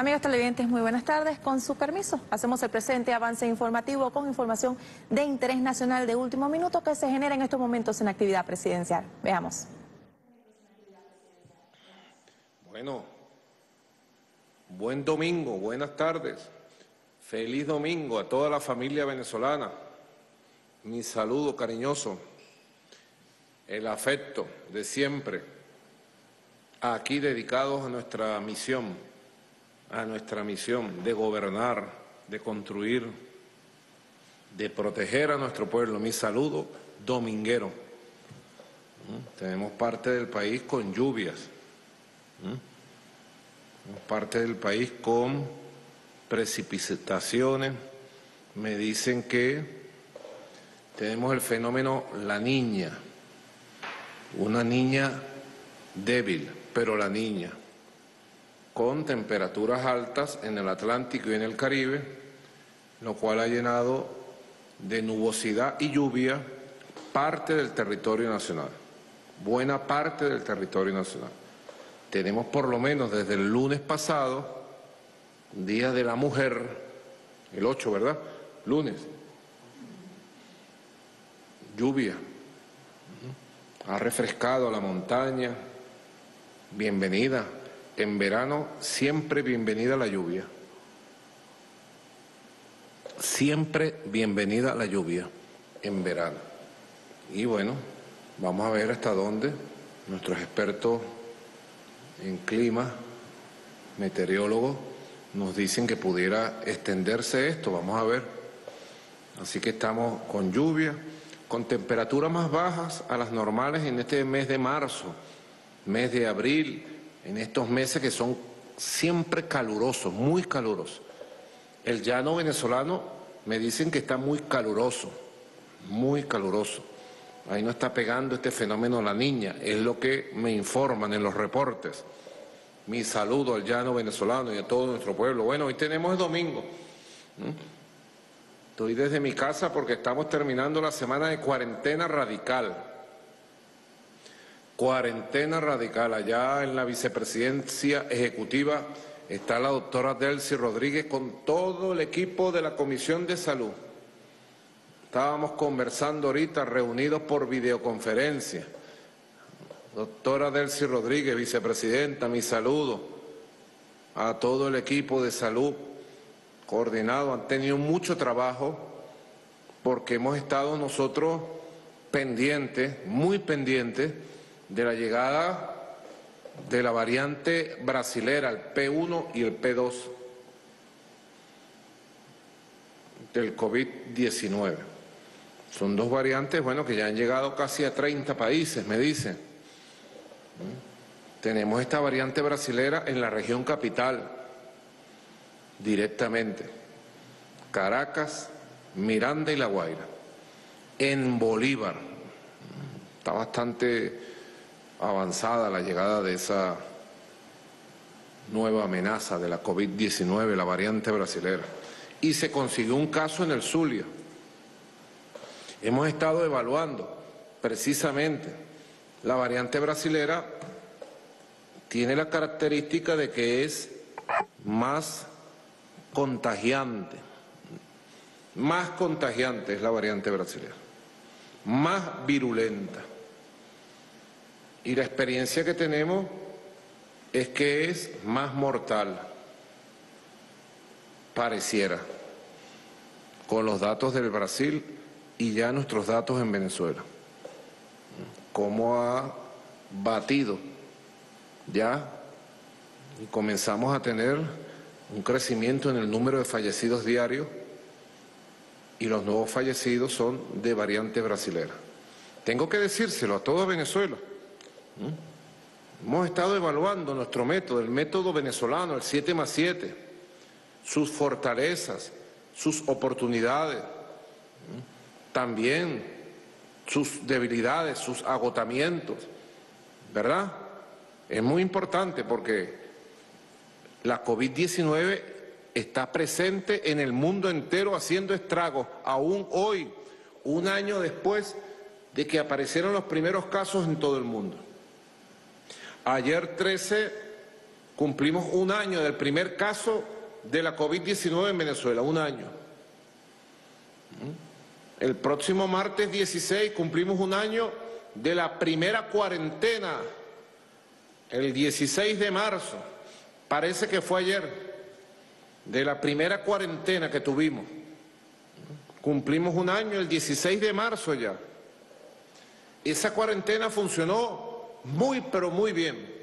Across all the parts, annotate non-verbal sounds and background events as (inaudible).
Amigos televidentes, muy buenas tardes. Con su permiso, hacemos el presente avance informativo con información de interés nacional de último minuto que se genera en estos momentos en actividad presidencial. Veamos. Bueno, buen domingo, buenas tardes. Feliz domingo a toda la familia venezolana. Mi saludo cariñoso, el afecto de siempre, aquí dedicados a nuestra misión a nuestra misión de gobernar, de construir, de proteger a nuestro pueblo. Mi saludo dominguero. ¿Mm? Tenemos parte del país con lluvias, ¿Mm? parte del país con precipitaciones. Me dicen que tenemos el fenómeno La Niña, una niña débil, pero la niña con temperaturas altas en el Atlántico y en el Caribe, lo cual ha llenado de nubosidad y lluvia parte del territorio nacional, buena parte del territorio nacional. Tenemos por lo menos desde el lunes pasado, Día de la Mujer, el 8, ¿verdad? Lunes. Lluvia. Ha refrescado la montaña. Bienvenida en verano siempre bienvenida la lluvia. Siempre bienvenida la lluvia en verano. Y bueno, vamos a ver hasta dónde nuestros expertos en clima, meteorólogos, nos dicen que pudiera extenderse esto. Vamos a ver. Así que estamos con lluvia, con temperaturas más bajas a las normales en este mes de marzo, mes de abril, en estos meses que son siempre calurosos, muy calurosos. El llano venezolano me dicen que está muy caluroso, muy caluroso. Ahí no está pegando este fenómeno la niña, es lo que me informan en los reportes. Mi saludo al llano venezolano y a todo nuestro pueblo. Bueno, hoy tenemos el domingo. Estoy desde mi casa porque estamos terminando la semana de cuarentena radical cuarentena radical. Allá en la vicepresidencia ejecutiva está la doctora Delcy Rodríguez con todo el equipo de la Comisión de Salud. Estábamos conversando ahorita, reunidos por videoconferencia. Doctora Delcy Rodríguez, vicepresidenta, mi saludo a todo el equipo de salud coordinado. Han tenido mucho trabajo porque hemos estado nosotros pendientes, muy pendientes, de la llegada de la variante brasilera, el P1 y el P2 del COVID-19. Son dos variantes, bueno, que ya han llegado casi a 30 países, me dicen. Tenemos esta variante brasilera en la región capital, directamente. Caracas, Miranda y La Guaira. En Bolívar. Está bastante avanzada la llegada de esa nueva amenaza de la COVID-19, la variante brasilera. Y se consiguió un caso en el Zulia. Hemos estado evaluando precisamente la variante brasilera tiene la característica de que es más contagiante, más contagiante es la variante brasilera, más virulenta. Y la experiencia que tenemos es que es más mortal, pareciera, con los datos del Brasil y ya nuestros datos en Venezuela. Cómo ha batido ya y comenzamos a tener un crecimiento en el número de fallecidos diarios y los nuevos fallecidos son de variante brasilera. Tengo que decírselo a toda Venezuela. Hemos estado evaluando nuestro método, el método venezolano, el 7 más 7, sus fortalezas, sus oportunidades, también sus debilidades, sus agotamientos, ¿verdad? Es muy importante porque la COVID-19 está presente en el mundo entero haciendo estragos, aún hoy, un año después de que aparecieron los primeros casos en todo el mundo. Ayer 13 cumplimos un año del primer caso de la COVID-19 en Venezuela, un año. El próximo martes 16 cumplimos un año de la primera cuarentena, el 16 de marzo, parece que fue ayer, de la primera cuarentena que tuvimos. Cumplimos un año el 16 de marzo ya. Esa cuarentena funcionó muy, pero muy bien.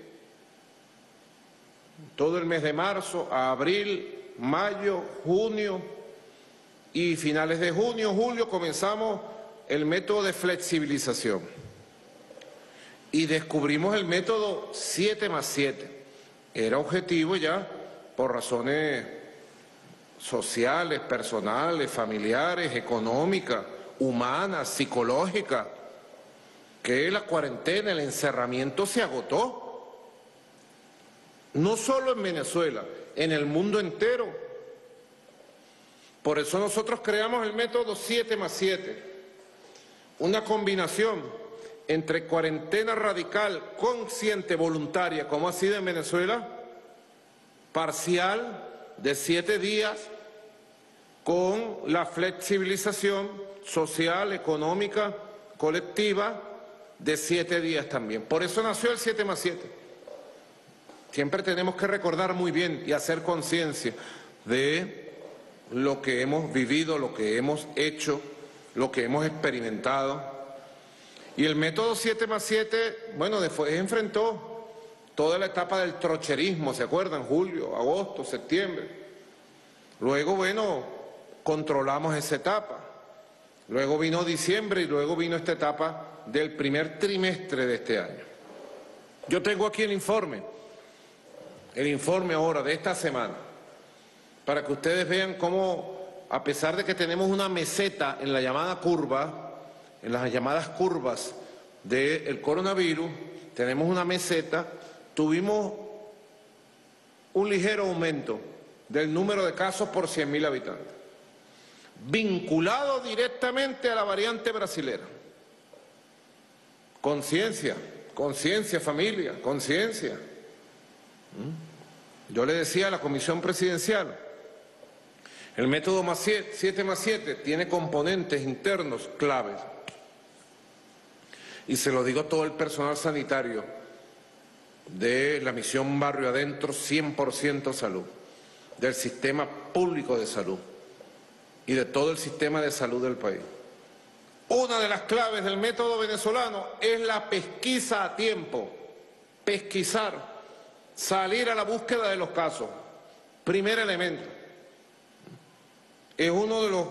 Todo el mes de marzo, abril, mayo, junio y finales de junio, julio comenzamos el método de flexibilización. Y descubrimos el método 7 más 7. Era objetivo ya por razones sociales, personales, familiares, económicas, humanas, psicológicas, que la cuarentena, el encerramiento se agotó. No solo en Venezuela, en el mundo entero. Por eso nosotros creamos el método 7 más 7, una combinación entre cuarentena radical, consciente, voluntaria, como ha sido en Venezuela, parcial, de siete días con la flexibilización social, económica, colectiva de siete días también. Por eso nació el 7 más 7. Siempre tenemos que recordar muy bien y hacer conciencia de lo que hemos vivido, lo que hemos hecho, lo que hemos experimentado. Y el método 7 más 7, bueno, después enfrentó toda la etapa del trocherismo, ¿se acuerdan? Julio, agosto, septiembre. Luego, bueno, controlamos esa etapa. Luego vino diciembre y luego vino esta etapa del primer trimestre de este año. Yo tengo aquí el informe, el informe ahora de esta semana, para que ustedes vean cómo, a pesar de que tenemos una meseta en la llamada curva, en las llamadas curvas del coronavirus, tenemos una meseta tuvimos un ligero aumento del número de casos por 100.000 habitantes, vinculado directamente a la variante brasilera. Conciencia, conciencia familia, conciencia. ¿Mm? Yo le decía a la comisión presidencial, el método más 7 más 7 tiene componentes internos claves. Y se lo digo a todo el personal sanitario de la misión Barrio Adentro 100% salud, del sistema público de salud y de todo el sistema de salud del país. Una de las claves del método venezolano es la pesquisa a tiempo, pesquisar, salir a la búsqueda de los casos. Primer elemento. Es uno de los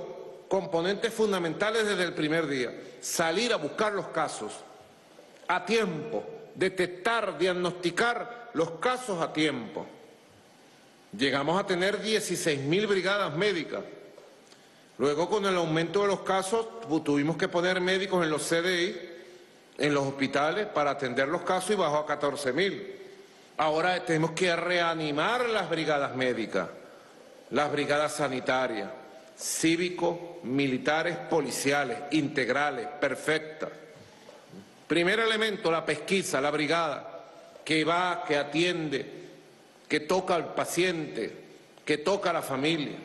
componentes fundamentales desde el primer día, salir a buscar los casos a tiempo, detectar, diagnosticar los casos a tiempo. Llegamos a tener 16.000 brigadas médicas. Luego, con el aumento de los casos, tuvimos que poner médicos en los CDI, en los hospitales, para atender los casos y bajó a 14.000. Ahora tenemos que reanimar las brigadas médicas, las brigadas sanitarias, cívicos, militares, policiales, integrales, perfectas. Primer elemento, la pesquisa, la brigada, que va, que atiende, que toca al paciente, que toca a la familia.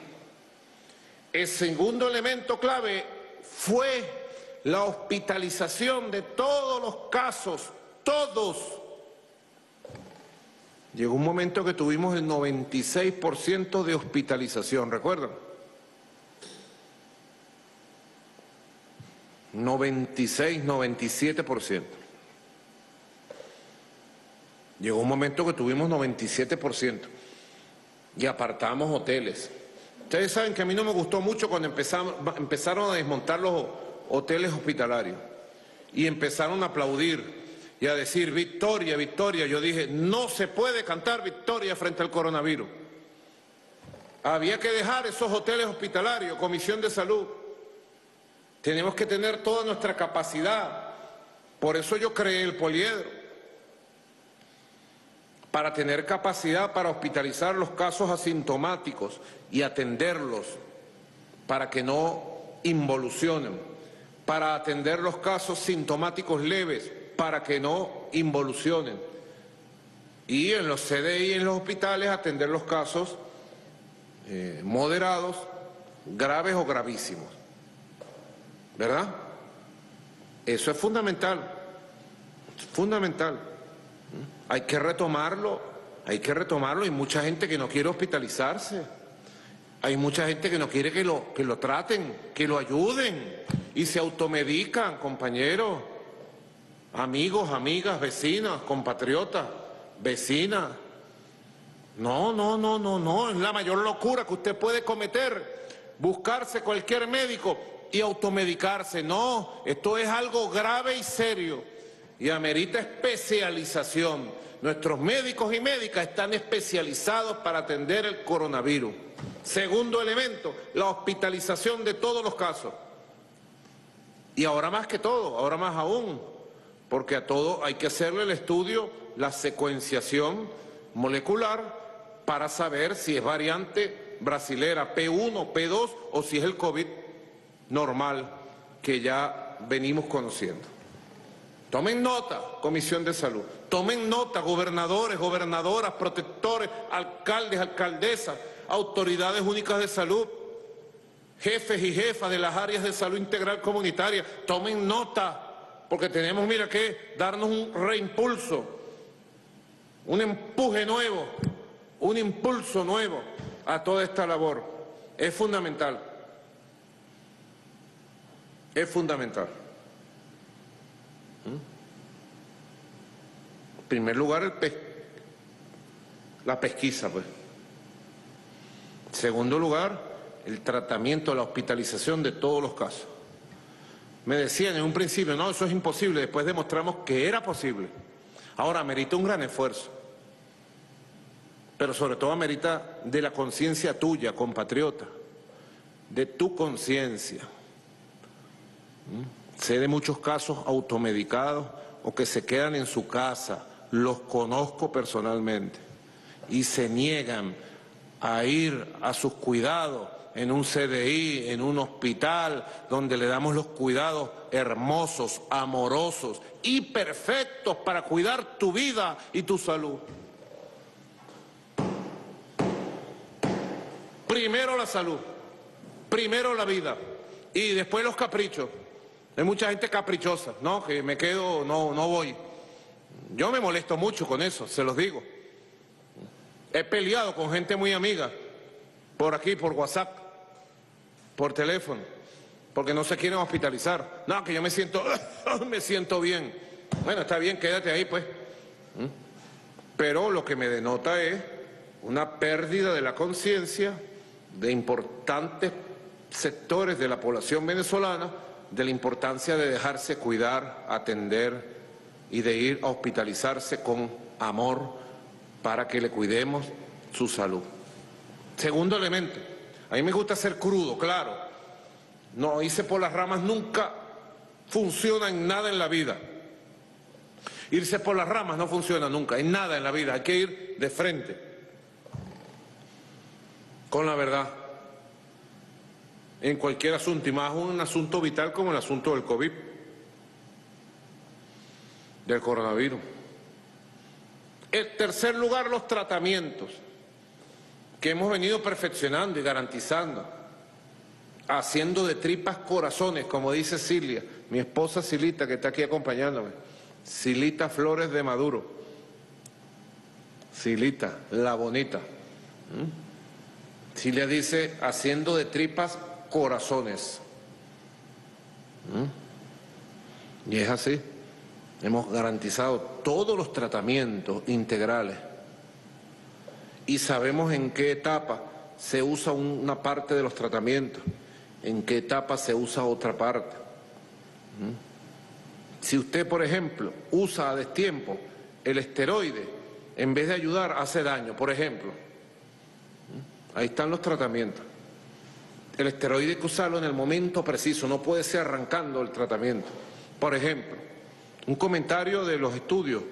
El segundo elemento clave fue la hospitalización de todos los casos, todos. Llegó un momento que tuvimos el 96% de hospitalización, ¿recuerdan? 96, 97%. Llegó un momento que tuvimos 97% y apartamos hoteles. Ustedes saben que a mí no me gustó mucho cuando empezaron a desmontar los hoteles hospitalarios y empezaron a aplaudir y a decir victoria, victoria. Yo dije, no se puede cantar victoria frente al coronavirus. Había que dejar esos hoteles hospitalarios, Comisión de Salud, tenemos que tener toda nuestra capacidad. Por eso yo creé el poliedro. Para tener capacidad para hospitalizar los casos asintomáticos y atenderlos para que no involucionen. Para atender los casos sintomáticos leves para que no involucionen. y en los CDI en los hospitales atender los casos eh, moderados, graves o gravísimos. ¿Verdad? Eso es fundamental, fundamental. Hay que retomarlo, hay que retomarlo. Hay mucha gente que no quiere hospitalizarse. Hay mucha gente que no quiere que lo, que lo traten, que lo ayuden y se automedican, compañeros, amigos, amigas, vecinas, compatriotas, vecinas. No, no, no, no, no, es la mayor locura que usted puede cometer, buscarse cualquier médico y automedicarse. No, esto es algo grave y serio y amerita especialización. Nuestros médicos y médicas están especializados para atender el coronavirus. Segundo elemento, la hospitalización de todos los casos. Y ahora más que todo, ahora más aún, porque a todo hay que hacerle el estudio, la secuenciación molecular para saber si es variante brasilera P1, P2 o si es el COVID normal que ya venimos conociendo. Tomen nota, Comisión de Salud. Tomen nota, gobernadores, gobernadoras, protectores, alcaldes, alcaldesas, autoridades únicas de salud, jefes y jefas de las áreas de salud integral comunitaria. Tomen nota, porque tenemos, mira, que darnos un reimpulso, un empuje nuevo, un impulso nuevo a toda esta labor. Es fundamental. Es fundamental. Primer lugar, la pesquisa, pues. Segundo lugar, el tratamiento, la hospitalización de todos los casos. Me decían en un principio, no, eso es imposible, después demostramos que era posible. Ahora, amerita un gran esfuerzo, pero sobre todo amerita de la conciencia tuya, compatriota, de tu conciencia. ¿Mm? Sé de muchos casos automedicados o que se quedan en su casa, los conozco personalmente, y se niegan a ir a sus cuidados en un CDI, en un hospital, donde le damos los cuidados hermosos, amorosos y perfectos para cuidar tu vida y tu salud. Primero la salud, primero la vida y después los caprichos. Hay mucha gente caprichosa, no, que me quedo, no, no voy. Yo me molesto mucho con eso, se los digo. He peleado con gente muy amiga, por aquí, por WhatsApp, por teléfono, porque no se quieren hospitalizar. No, que yo me siento, (laughs) me siento bien. Bueno, está bien, quédate ahí, pues. ¿Mm? Pero lo que me denota es una pérdida de la conciencia de importantes sectores de la población venezolana de la importancia de dejarse cuidar, atender y de ir a hospitalizarse con amor para que le cuidemos su salud. Segundo elemento, a mí me gusta ser crudo, claro. No irse por las ramas nunca funciona en nada en la vida. Irse por las ramas no funciona nunca, en nada en la vida. Hay que ir de frente con la verdad en cualquier asunto, y más un asunto vital como el asunto del COVID, del coronavirus. En tercer lugar, los tratamientos que hemos venido perfeccionando y garantizando, haciendo de tripas corazones, como dice Cilia, mi esposa Silita, que está aquí acompañándome, Silita Flores de Maduro, Silita, la bonita. ¿Mm? Dice, haciendo de tripas corazones. ¿Mm? Y es así. Hemos garantizado todos los tratamientos integrales y sabemos en qué etapa se usa una parte de los tratamientos, en qué etapa se usa otra parte. ¿Mm? Si usted, por ejemplo, usa a destiempo el esteroide, en vez de ayudar, hace daño, por ejemplo. ¿Mm? Ahí están los tratamientos. El esteroide hay que usarlo en el momento preciso, no puede ser arrancando el tratamiento. Por ejemplo, un comentario de los estudios,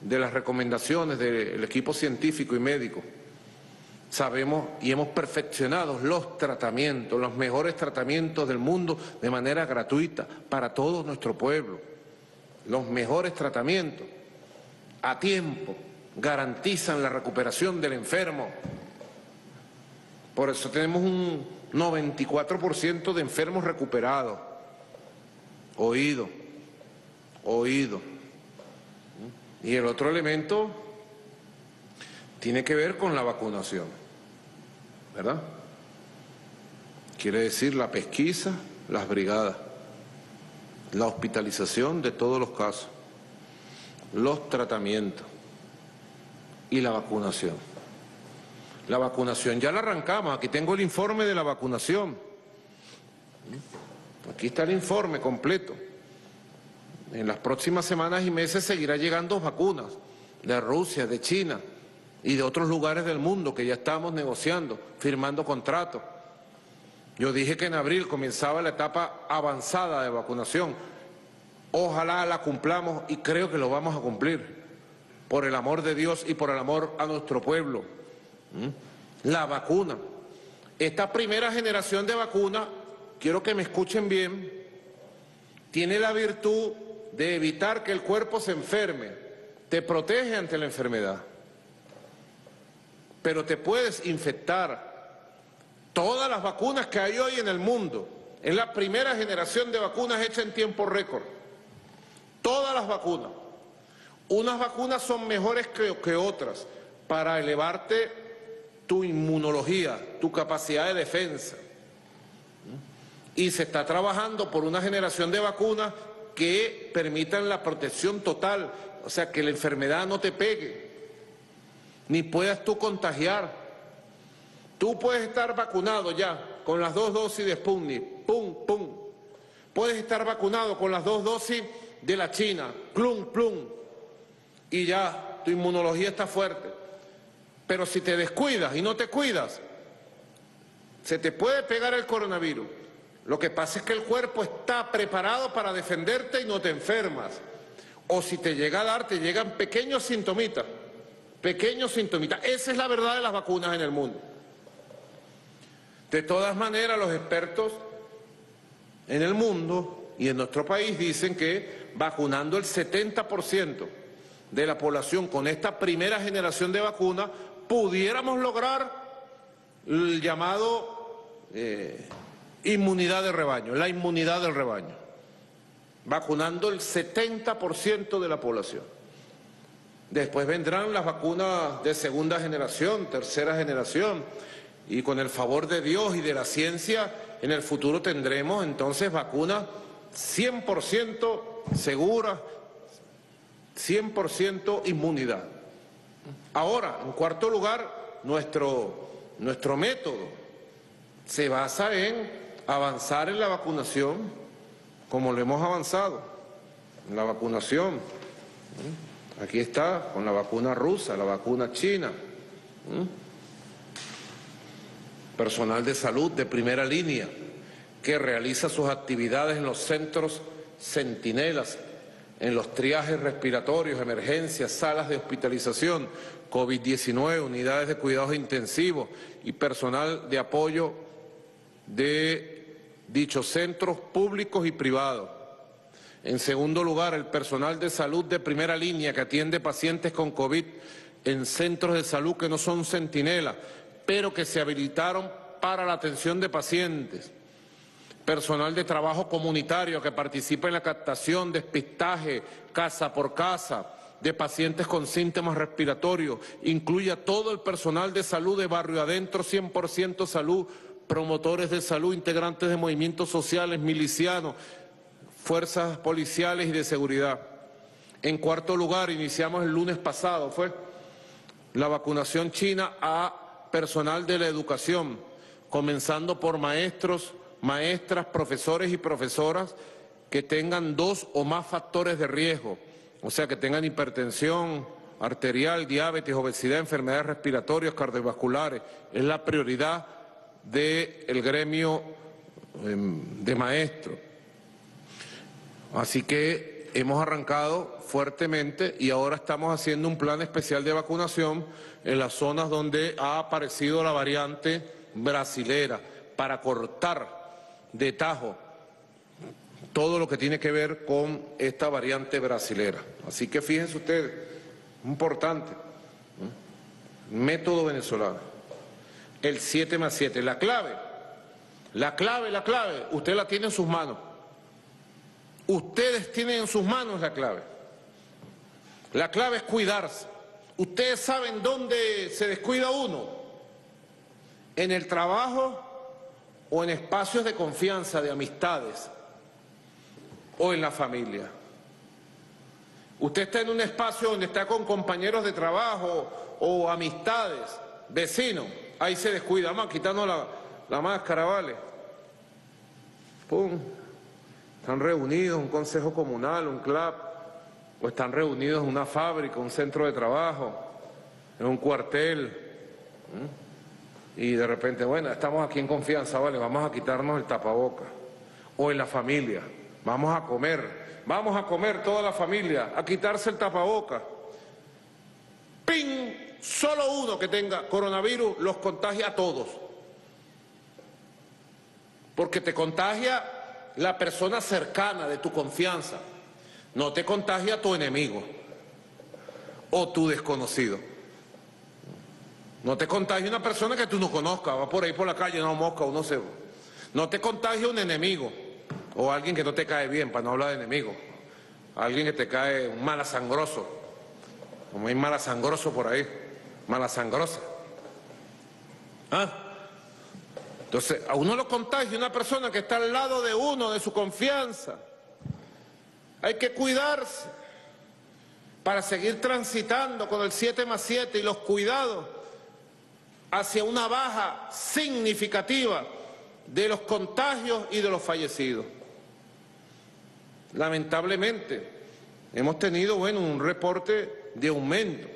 de las recomendaciones del equipo científico y médico. Sabemos y hemos perfeccionado los tratamientos, los mejores tratamientos del mundo de manera gratuita para todo nuestro pueblo. Los mejores tratamientos, a tiempo, garantizan la recuperación del enfermo. Por eso tenemos un 94% de enfermos recuperados. Oído, oído. Y el otro elemento tiene que ver con la vacunación, ¿verdad? Quiere decir la pesquisa, las brigadas, la hospitalización de todos los casos, los tratamientos y la vacunación. La vacunación ya la arrancamos, aquí tengo el informe de la vacunación. Aquí está el informe completo. En las próximas semanas y meses seguirá llegando vacunas de Rusia, de China y de otros lugares del mundo que ya estamos negociando, firmando contratos. Yo dije que en abril comenzaba la etapa avanzada de vacunación. Ojalá la cumplamos y creo que lo vamos a cumplir por el amor de Dios y por el amor a nuestro pueblo. La vacuna. Esta primera generación de vacuna, quiero que me escuchen bien, tiene la virtud de evitar que el cuerpo se enferme, te protege ante la enfermedad, pero te puedes infectar. Todas las vacunas que hay hoy en el mundo, es la primera generación de vacunas hecha en tiempo récord. Todas las vacunas. Unas vacunas son mejores que, que otras para elevarte tu inmunología, tu capacidad de defensa. Y se está trabajando por una generación de vacunas que permitan la protección total, o sea, que la enfermedad no te pegue, ni puedas tú contagiar. Tú puedes estar vacunado ya con las dos dosis de Sputnik, pum, pum. Puedes estar vacunado con las dos dosis de la China, plum, plum y ya tu inmunología está fuerte. Pero si te descuidas y no te cuidas, se te puede pegar el coronavirus. Lo que pasa es que el cuerpo está preparado para defenderte y no te enfermas. O si te llega a dar, te llegan pequeños sintomitas, pequeños sintomitas. Esa es la verdad de las vacunas en el mundo. De todas maneras, los expertos en el mundo y en nuestro país dicen que vacunando el 70% de la población con esta primera generación de vacunas, pudiéramos lograr el llamado eh, inmunidad de rebaño, la inmunidad del rebaño, vacunando el 70% de la población. Después vendrán las vacunas de segunda generación, tercera generación, y con el favor de Dios y de la ciencia, en el futuro tendremos entonces vacunas 100% seguras 100% inmunidad. Ahora, en cuarto lugar, nuestro, nuestro método se basa en avanzar en la vacunación como lo hemos avanzado, en la vacunación. Aquí está, con la vacuna rusa, la vacuna china. Personal de salud de primera línea que realiza sus actividades en los centros centinelas en los triajes respiratorios, emergencias, salas de hospitalización, COVID-19, unidades de cuidados intensivos y personal de apoyo de dichos centros públicos y privados. En segundo lugar, el personal de salud de primera línea que atiende pacientes con COVID en centros de salud que no son centinelas, pero que se habilitaron para la atención de pacientes personal de trabajo comunitario que participa en la captación, despistaje, casa por casa, de pacientes con síntomas respiratorios, incluye a todo el personal de salud de barrio adentro, 100% salud, promotores de salud, integrantes de movimientos sociales, milicianos, fuerzas policiales y de seguridad. En cuarto lugar, iniciamos el lunes pasado, fue la vacunación china a personal de la educación, comenzando por maestros, maestras, profesores y profesoras que tengan dos o más factores de riesgo, o sea, que tengan hipertensión arterial, diabetes, obesidad, enfermedades respiratorias, cardiovasculares. Es la prioridad del gremio em, de maestros. Así que hemos arrancado fuertemente y ahora estamos haciendo un plan especial de vacunación en las zonas donde ha aparecido la variante brasilera para cortar de tajo todo lo que tiene que ver con esta variante brasilera. Así que fíjense ustedes, importante, método venezolano, el 7 más 7. La clave, la clave, la clave, usted la tiene en sus manos. Ustedes tienen en sus manos la clave. La clave es cuidarse. Ustedes saben dónde se descuida uno. En el trabajo o en espacios de confianza, de amistades o en la familia. Usted está en un espacio donde está con compañeros de trabajo o amistades, vecinos, ahí se descuida, vamos quitando la, la máscara, ¿vale? Pum. Están reunidos un consejo comunal, un club, o están reunidos en una fábrica, un centro de trabajo, en un cuartel. Y de repente, bueno, estamos aquí en confianza, vale, vamos a quitarnos el tapaboca. O en la familia, vamos a comer, vamos a comer toda la familia, a quitarse el tapaboca. ¡Ping! Solo uno que tenga coronavirus los contagia a todos. Porque te contagia la persona cercana de tu confianza. No te contagia tu enemigo o tu desconocido. No te contagia una persona que tú no conozcas, va por ahí por la calle, no mosca, uno se... No te contagia un enemigo o alguien que no te cae bien, para no hablar de enemigo. Alguien que te cae un malasangroso, como hay malasangroso por ahí, malasangrosa. ¿Ah? Entonces, a uno lo contagia una persona que está al lado de uno, de su confianza. Hay que cuidarse para seguir transitando con el 7 más 7 y los cuidados hacia una baja significativa de los contagios y de los fallecidos. Lamentablemente, hemos tenido, bueno, un reporte de aumento,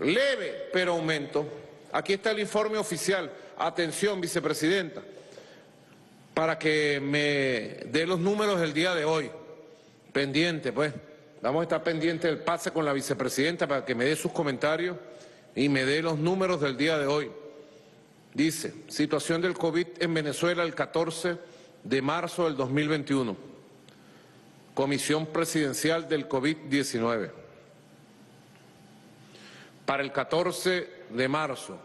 leve, pero aumento. Aquí está el informe oficial. Atención, vicepresidenta, para que me dé los números del día de hoy. Pendiente, pues. Vamos a estar pendiente del pase con la vicepresidenta para que me dé sus comentarios y me dé los números del día de hoy. Dice, situación del COVID en Venezuela el 14 de marzo del 2021. Comisión Presidencial del COVID-19. Para el 14 de marzo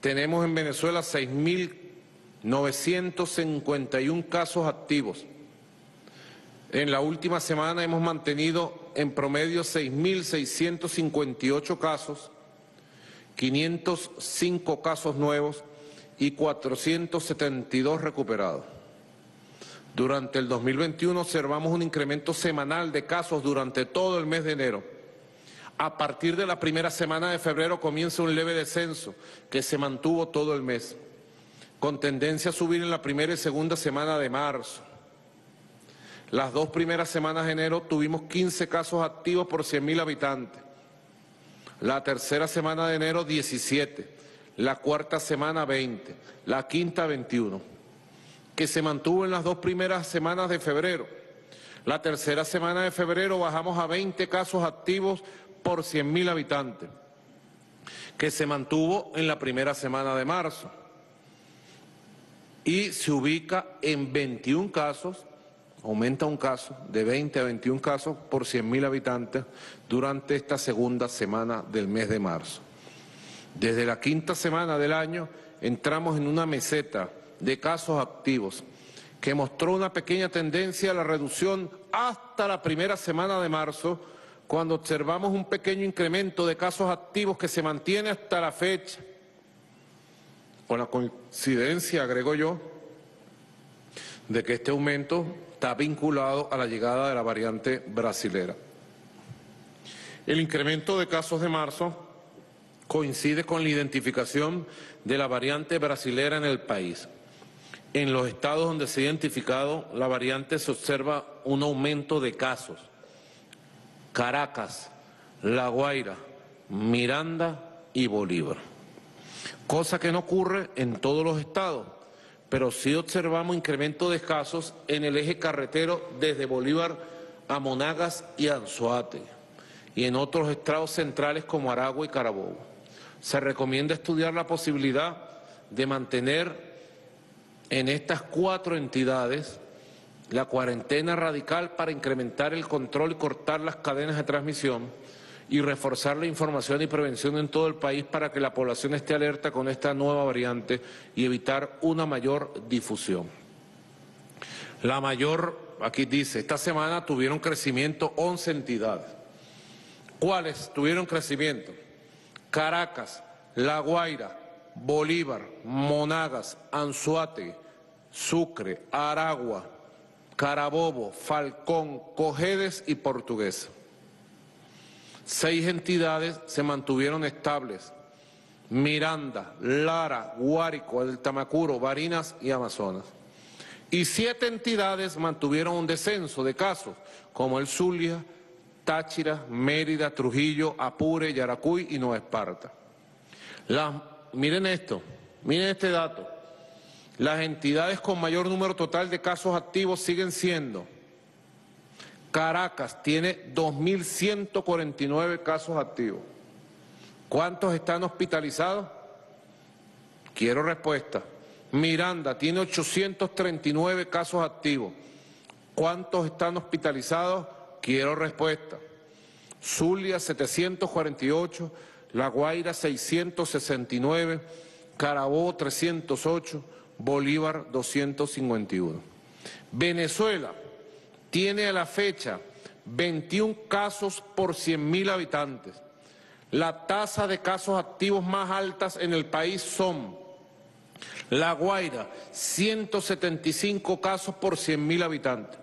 tenemos en Venezuela 6.951 casos activos en la última semana hemos mantenido en promedio 6.658 casos, 505 casos nuevos y 472 recuperados. Durante el 2021 observamos un incremento semanal de casos durante todo el mes de enero. A partir de la primera semana de febrero comienza un leve descenso que se mantuvo todo el mes, con tendencia a subir en la primera y segunda semana de marzo. Las dos primeras semanas de enero tuvimos 15 casos activos por 100.000 habitantes. La tercera semana de enero 17, la cuarta semana 20, la quinta 21, que se mantuvo en las dos primeras semanas de febrero. La tercera semana de febrero bajamos a 20 casos activos por 100.000 habitantes, que se mantuvo en la primera semana de marzo y se ubica en 21 casos aumenta un caso de 20 a 21 casos por 100.000 habitantes durante esta segunda semana del mes de marzo. Desde la quinta semana del año entramos en una meseta de casos activos que mostró una pequeña tendencia a la reducción hasta la primera semana de marzo, cuando observamos un pequeño incremento de casos activos que se mantiene hasta la fecha. Con la coincidencia, agrego yo, de que este aumento está vinculado a la llegada de la variante brasilera. El incremento de casos de marzo coincide con la identificación de la variante brasilera en el país. En los estados donde se ha identificado la variante se observa un aumento de casos. Caracas, La Guaira, Miranda y Bolívar. Cosa que no ocurre en todos los estados pero sí observamos incremento de casos en el eje carretero desde Bolívar a Monagas y Anzoate y en otros estados centrales como Aragua y Carabobo. Se recomienda estudiar la posibilidad de mantener en estas cuatro entidades la cuarentena radical para incrementar el control y cortar las cadenas de transmisión y reforzar la información y prevención en todo el país para que la población esté alerta con esta nueva variante y evitar una mayor difusión. La mayor, aquí dice, esta semana tuvieron crecimiento 11 entidades. ¿Cuáles tuvieron crecimiento? Caracas, La Guaira, Bolívar, Monagas, Anzuate, Sucre, Aragua, Carabobo, Falcón, Cojedes y Portuguesa. Seis entidades se mantuvieron estables. Miranda, Lara, Guárico, El Tamacuro, Barinas y Amazonas. Y siete entidades mantuvieron un descenso de casos, como el Zulia, Táchira, Mérida, Trujillo, Apure, Yaracuy y Nueva Esparta. miren esto, miren este dato. Las entidades con mayor número total de casos activos siguen siendo Caracas tiene 2.149 casos activos. ¿Cuántos están hospitalizados? Quiero respuesta. Miranda tiene 839 casos activos. ¿Cuántos están hospitalizados? Quiero respuesta. Zulia 748, La Guaira 669, Carabobo 308, Bolívar 251. Venezuela tiene a la fecha 21 casos por 100.000 habitantes. La tasa de casos activos más altas en el país son La Guaira, 175 casos por 100.000 habitantes.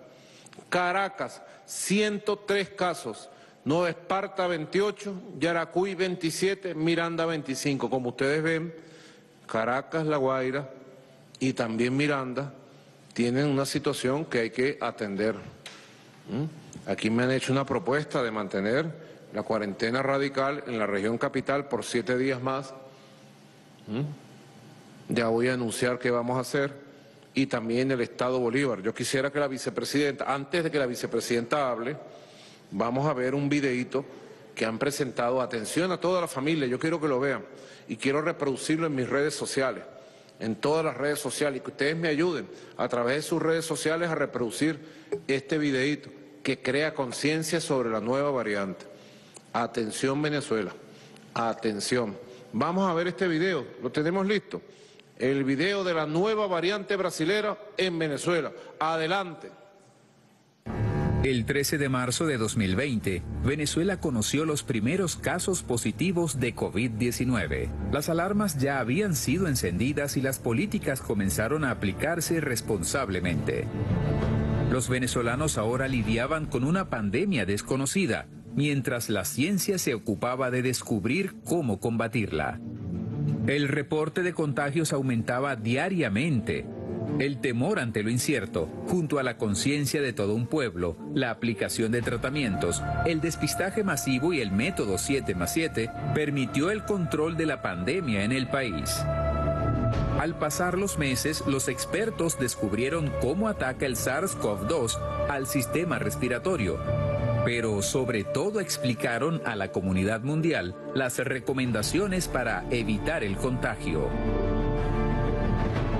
Caracas, 103 casos. Nueva Esparta 28, Yaracuy 27, Miranda 25. Como ustedes ven, Caracas, La Guaira y también Miranda tienen una situación que hay que atender. ¿Mm? Aquí me han hecho una propuesta de mantener la cuarentena radical en la región capital por siete días más. ¿Mm? Ya voy a anunciar qué vamos a hacer. Y también el Estado Bolívar. Yo quisiera que la vicepresidenta, antes de que la vicepresidenta hable, vamos a ver un videíto que han presentado. Atención a toda la familia, yo quiero que lo vean. Y quiero reproducirlo en mis redes sociales en todas las redes sociales y que ustedes me ayuden a través de sus redes sociales a reproducir este videito que crea conciencia sobre la nueva variante. Atención Venezuela, atención. Vamos a ver este video, ¿lo tenemos listo? El video de la nueva variante brasilera en Venezuela. Adelante. El 13 de marzo de 2020, Venezuela conoció los primeros casos positivos de COVID-19. Las alarmas ya habían sido encendidas y las políticas comenzaron a aplicarse responsablemente. Los venezolanos ahora lidiaban con una pandemia desconocida, mientras la ciencia se ocupaba de descubrir cómo combatirla. El reporte de contagios aumentaba diariamente el temor ante lo incierto, junto a la conciencia de todo un pueblo, la aplicación de tratamientos, el despistaje masivo y el método 7 más 7 permitió el control de la pandemia en el país. Al pasar los meses, los expertos descubrieron cómo ataca el SARS-CoV-2 al sistema respiratorio, pero sobre todo explicaron a la comunidad mundial las recomendaciones para evitar el contagio.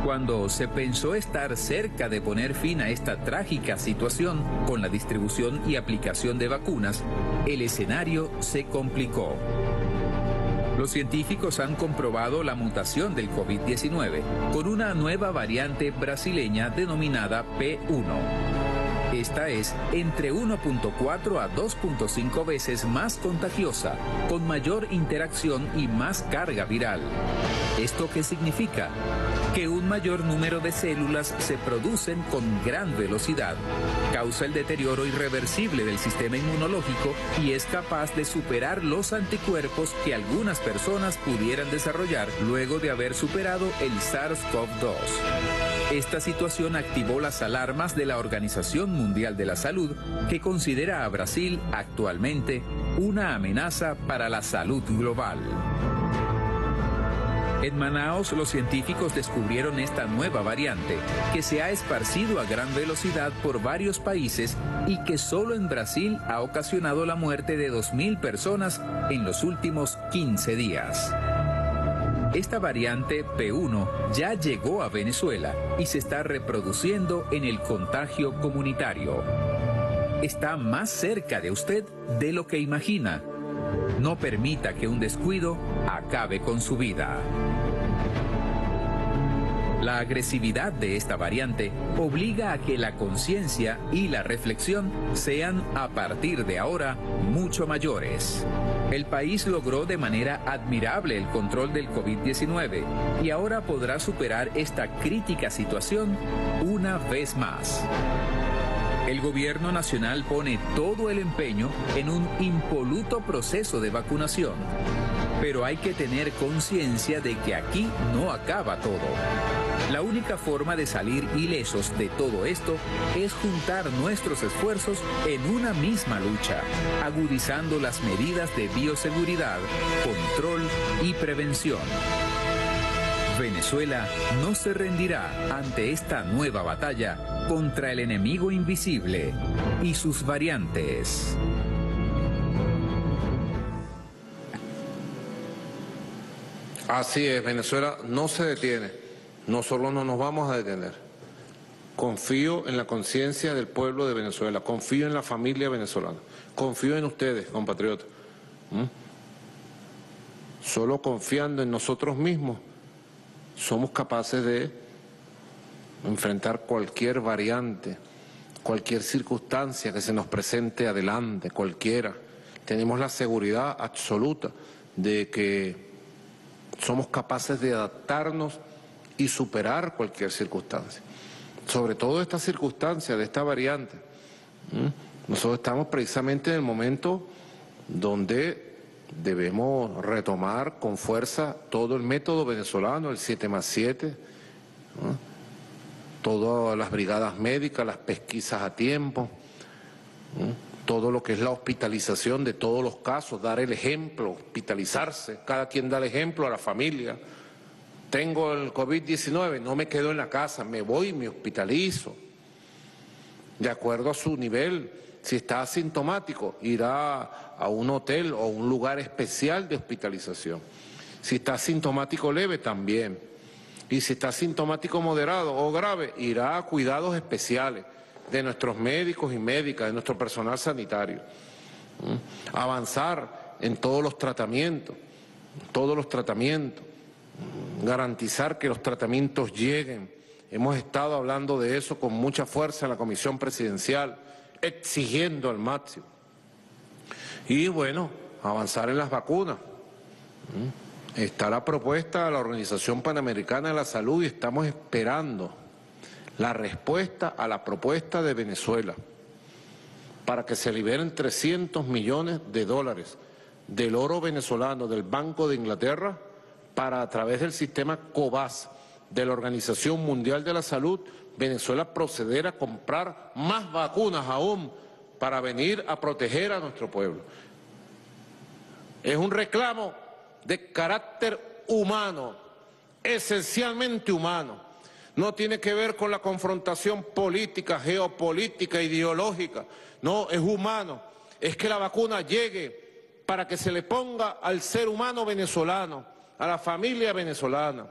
Cuando se pensó estar cerca de poner fin a esta trágica situación con la distribución y aplicación de vacunas, el escenario se complicó. Los científicos han comprobado la mutación del COVID-19 con una nueva variante brasileña denominada P1. Esta es entre 1.4 a 2.5 veces más contagiosa, con mayor interacción y más carga viral. ¿Esto qué significa? Que un mayor número de células se producen con gran velocidad, causa el deterioro irreversible del sistema inmunológico y es capaz de superar los anticuerpos que algunas personas pudieran desarrollar luego de haber superado el SARS-CoV-2. Esta situación activó las alarmas de la Organización Mundial de la Salud, que considera a Brasil actualmente una amenaza para la salud global. En Manaos los científicos descubrieron esta nueva variante que se ha esparcido a gran velocidad por varios países y que solo en Brasil ha ocasionado la muerte de 2.000 personas en los últimos 15 días. Esta variante P1 ya llegó a Venezuela y se está reproduciendo en el contagio comunitario. Está más cerca de usted de lo que imagina. No permita que un descuido acabe con su vida. La agresividad de esta variante obliga a que la conciencia y la reflexión sean a partir de ahora mucho mayores. El país logró de manera admirable el control del COVID-19 y ahora podrá superar esta crítica situación una vez más. El gobierno nacional pone todo el empeño en un impoluto proceso de vacunación. Pero hay que tener conciencia de que aquí no acaba todo. La única forma de salir ilesos de todo esto es juntar nuestros esfuerzos en una misma lucha, agudizando las medidas de bioseguridad, control y prevención. Venezuela no se rendirá ante esta nueva batalla contra el enemigo invisible y sus variantes. Así es, Venezuela no se detiene. Nosotros no nos vamos a detener. Confío en la conciencia del pueblo de Venezuela, confío en la familia venezolana, confío en ustedes, compatriotas. Solo confiando en nosotros mismos somos capaces de enfrentar cualquier variante, cualquier circunstancia que se nos presente adelante, cualquiera. Tenemos la seguridad absoluta de que somos capaces de adaptarnos y superar cualquier circunstancia. Sobre todo esta circunstancia de esta variante. Nosotros estamos precisamente en el momento donde debemos retomar con fuerza todo el método venezolano, el 7 más 7, todas las brigadas médicas, las pesquisas a tiempo, todo lo que es la hospitalización de todos los casos, dar el ejemplo, hospitalizarse, cada quien da el ejemplo a la familia. Tengo el COVID-19, no me quedo en la casa, me voy y me hospitalizo, de acuerdo a su nivel si está asintomático, irá a un hotel o un lugar especial de hospitalización. Si está asintomático leve, también. Y si está asintomático moderado o grave, irá a cuidados especiales de nuestros médicos y médicas, de nuestro personal sanitario. ¿Mm? Avanzar en todos los tratamientos, todos los tratamientos. ¿Mm? Garantizar que los tratamientos lleguen. Hemos estado hablando de eso con mucha fuerza en la Comisión Presidencial exigiendo al máximo. Y bueno, avanzar en las vacunas. ¿Mm? Está la propuesta de la Organización Panamericana de la Salud y estamos esperando la respuesta a la propuesta de Venezuela para que se liberen 300 millones de dólares del oro venezolano del Banco de Inglaterra para a través del sistema COVAS de la Organización Mundial de la Salud Venezuela proceder a comprar más vacunas aún para venir a proteger a nuestro pueblo. Es un reclamo de carácter humano, esencialmente humano. No tiene que ver con la confrontación política, geopolítica, ideológica. No, es humano. Es que la vacuna llegue para que se le ponga al ser humano venezolano, a la familia venezolana.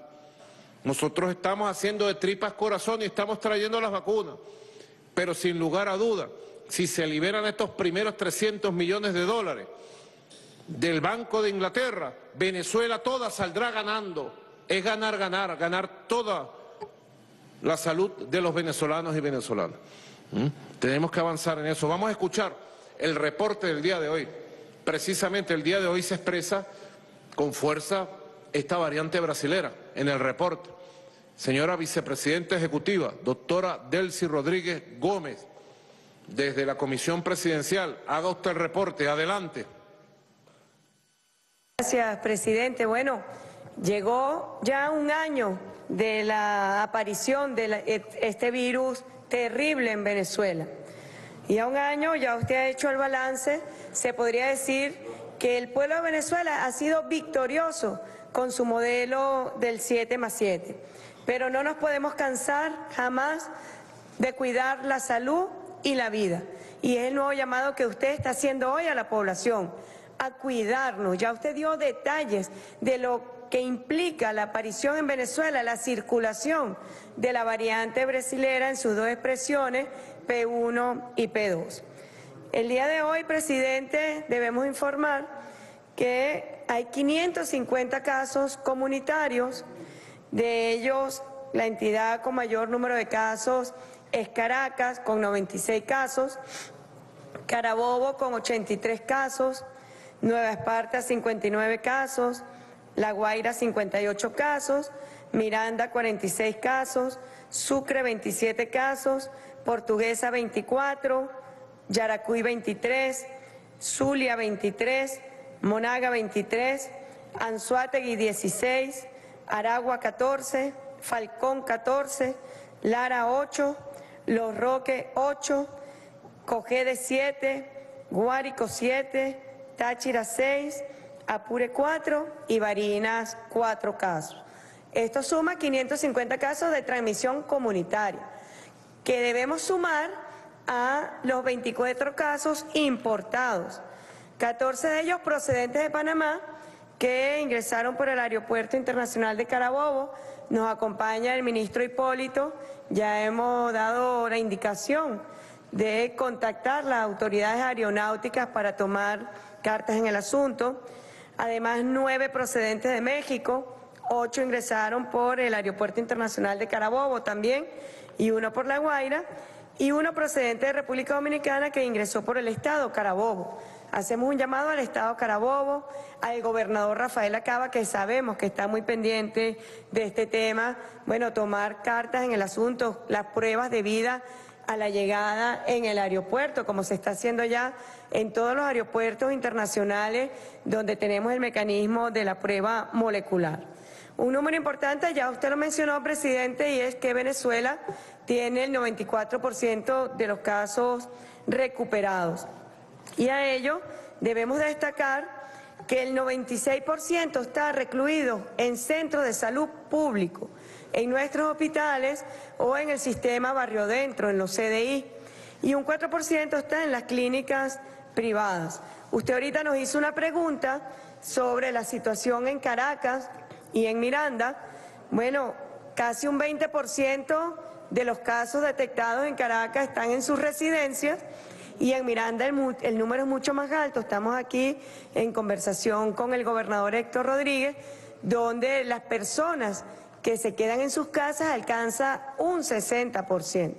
Nosotros estamos haciendo de tripas corazón y estamos trayendo las vacunas. Pero sin lugar a duda, si se liberan estos primeros 300 millones de dólares del Banco de Inglaterra, Venezuela toda saldrá ganando. Es ganar, ganar, ganar toda la salud de los venezolanos y venezolanas. ¿Mm? Tenemos que avanzar en eso. Vamos a escuchar el reporte del día de hoy. Precisamente el día de hoy se expresa con fuerza esta variante brasilera en el reporte. Señora Vicepresidenta Ejecutiva, doctora Delcy Rodríguez Gómez, desde la Comisión Presidencial, haga usted el reporte. Adelante. Gracias, presidente. Bueno, llegó ya un año de la aparición de este virus terrible en Venezuela. Y a un año, ya usted ha hecho el balance, se podría decir que el pueblo de Venezuela ha sido victorioso con su modelo del 7 más 7. Pero no nos podemos cansar jamás de cuidar la salud y la vida. Y es el nuevo llamado que usted está haciendo hoy a la población, a cuidarnos. Ya usted dio detalles de lo que implica la aparición en Venezuela, la circulación de la variante brasilera en sus dos expresiones, P1 y P2. El día de hoy, presidente, debemos informar que hay 550 casos comunitarios, de ellos la entidad con mayor número de casos es Caracas, con 96 casos, Carabobo con 83 casos, Nueva Esparta 59 casos, La Guaira 58 casos, Miranda 46 casos, Sucre 27 casos, Portuguesa 24, Yaracuy 23, Zulia 23, Monaga 23, Anzuategui 16, Aragua 14, Falcón 14, Lara 8, Los Roques 8, Cogede 7, Guárico 7, Táchira 6, Apure 4 y Barinas 4 casos. Esto suma 550 casos de transmisión comunitaria, que debemos sumar a los 24 casos importados, 14 de ellos procedentes de Panamá, que ingresaron por el Aeropuerto Internacional de Carabobo. Nos acompaña el ministro Hipólito, ya hemos dado la indicación de contactar las autoridades aeronáuticas para tomar cartas en el asunto. Además, nueve procedentes de México, ocho ingresaron por el Aeropuerto Internacional de Carabobo también y uno por La Guaira y uno procedente de República Dominicana que ingresó por el Estado Carabobo. Hacemos un llamado al Estado Carabobo, al gobernador Rafael Acaba, que sabemos que está muy pendiente de este tema, bueno, tomar cartas en el asunto, las pruebas de vida a la llegada en el aeropuerto, como se está haciendo ya en todos los aeropuertos internacionales donde tenemos el mecanismo de la prueba molecular. Un número importante, ya usted lo mencionó, presidente, y es que Venezuela tiene el 94% de los casos recuperados. Y a ello debemos destacar que el 96% está recluido en centros de salud público, en nuestros hospitales o en el sistema barrio dentro, en los CDI, y un 4% está en las clínicas privadas. Usted ahorita nos hizo una pregunta sobre la situación en Caracas y en Miranda. Bueno, casi un 20% de los casos detectados en Caracas están en sus residencias y en Miranda el, número es mucho más alto. Estamos aquí en conversación con el gobernador Héctor Rodríguez, donde las personas que se quedan en sus casas alcanza un 60%.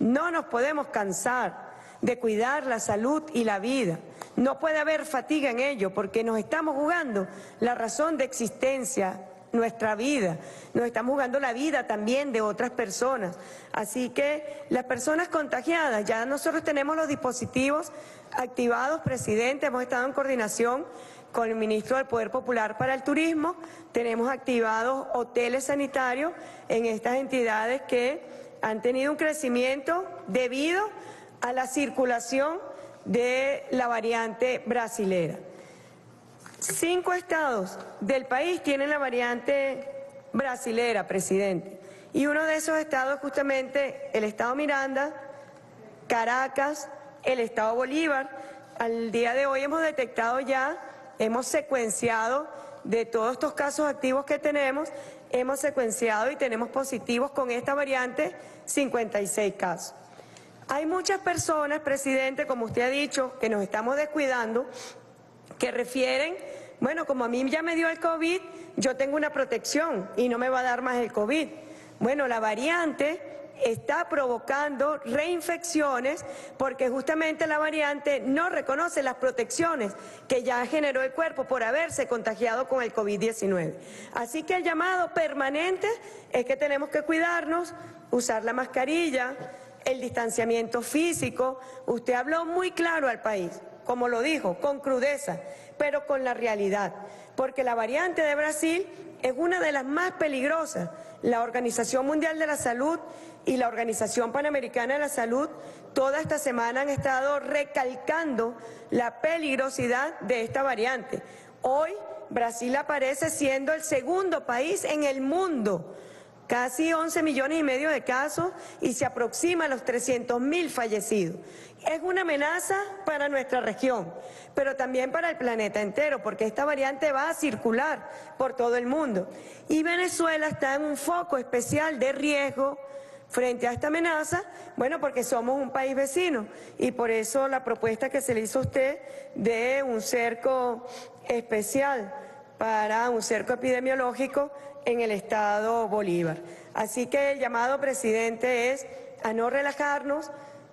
No nos podemos cansar de cuidar la salud y la vida. No puede haber fatiga en ello porque nos estamos jugando la razón de existencia nuestra vida, nos estamos jugando la vida también de otras personas. Así que las personas contagiadas, ya nosotros tenemos los dispositivos activados, presidente, hemos estado en coordinación con el ministro del Poder Popular para el Turismo, tenemos activados hoteles sanitarios en estas entidades que han tenido un crecimiento debido a la circulación de la variante brasilera. Cinco estados del país tienen la variante brasilera, presidente. Y uno de esos estados es justamente el estado Miranda, Caracas, el estado Bolívar. Al día de hoy hemos detectado ya, hemos secuenciado de todos estos casos activos que tenemos, hemos secuenciado y tenemos positivos con esta variante 56 casos. Hay muchas personas, presidente, como usted ha dicho, que nos estamos descuidando que refieren, bueno, como a mí ya me dio el COVID, yo tengo una protección y no me va a dar más el COVID. Bueno, la variante está provocando reinfecciones porque justamente la variante no reconoce las protecciones que ya generó el cuerpo por haberse contagiado con el COVID-19. Así que el llamado permanente es que tenemos que cuidarnos, usar la mascarilla, el distanciamiento físico. Usted habló muy claro al país como lo dijo, con crudeza, pero con la realidad, porque la variante de Brasil es una de las más peligrosas. La Organización Mundial de la Salud y la Organización Panamericana de la Salud toda esta semana han estado recalcando la peligrosidad de esta variante. Hoy Brasil aparece siendo el segundo país en el mundo casi 11 millones y medio de casos y se aproxima a los 300 mil fallecidos. Es una amenaza para nuestra región, pero también para el planeta entero, porque esta variante va a circular por todo el mundo. Y Venezuela está en un foco especial de riesgo frente a esta amenaza? Bueno, porque somos un país vecino y por eso la propuesta que se le hizo a usted de un cerco especial para un cerco epidemiológico en el estado Bolívar. Así que el llamado, presidente, es a no relajarnos,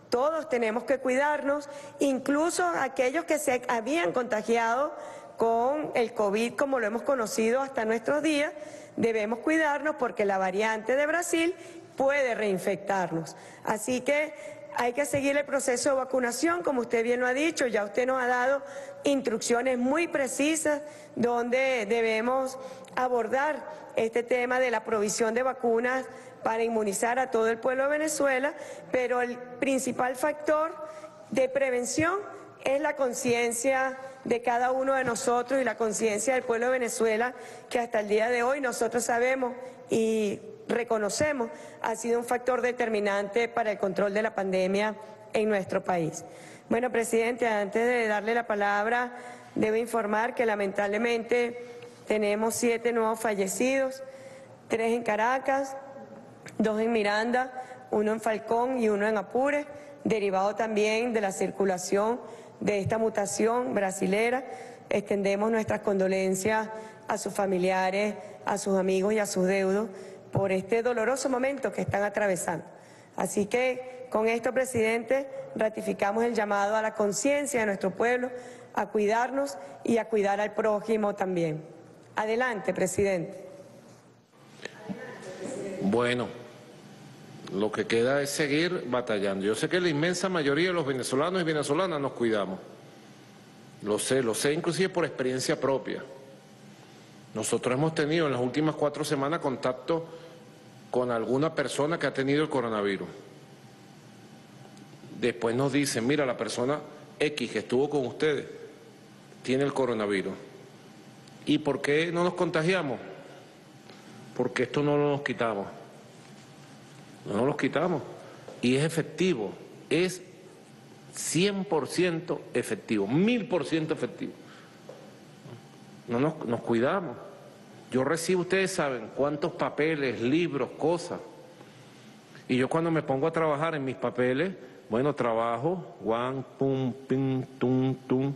todos tenemos que cuidarnos, incluso aquellos que se habían contagiado con el COVID como lo hemos conocido hasta nuestros días, debemos cuidarnos porque la variante de Brasil puede reinfectarnos. Así que hay que seguir el proceso de vacunación, como usted bien lo ha dicho, ya usted nos ha dado instrucciones muy precisas donde debemos abordar este tema de la provisión de vacunas para inmunizar a todo el pueblo de Venezuela, pero el principal factor de prevención es la conciencia de cada uno de nosotros y la conciencia del pueblo de Venezuela, que hasta el día de hoy nosotros sabemos y reconocemos ha sido un factor determinante para el control de la pandemia en nuestro país. Bueno, presidente, antes de darle la palabra, debo informar que lamentablemente tenemos siete nuevos fallecidos, tres en Caracas, dos en Miranda, uno en Falcón y uno en Apure, derivado también de la circulación de esta mutación brasilera. Extendemos nuestras condolencias a sus familiares, a sus amigos y a sus deudos por este doloroso momento que están atravesando. Así que con esto, presidente, ratificamos el llamado a la conciencia de nuestro pueblo, a cuidarnos y a cuidar al prójimo también. Adelante, presidente. Bueno, lo que queda es seguir batallando. Yo sé que la inmensa mayoría de los venezolanos y venezolanas nos cuidamos. Lo sé, lo sé inclusive por experiencia propia. Nosotros hemos tenido en las últimas cuatro semanas contacto con alguna persona que ha tenido el coronavirus. Después nos dicen, mira, la persona X que estuvo con ustedes tiene el coronavirus. ¿Y por qué no nos contagiamos? Porque esto no lo nos quitamos. No nos lo quitamos. Y es efectivo, es 100% efectivo, 1000% efectivo. No nos, nos cuidamos. Yo recibo, ustedes saben, cuántos papeles, libros, cosas. Y yo cuando me pongo a trabajar en mis papeles, bueno, trabajo, guan, pum, pim, tum, tum,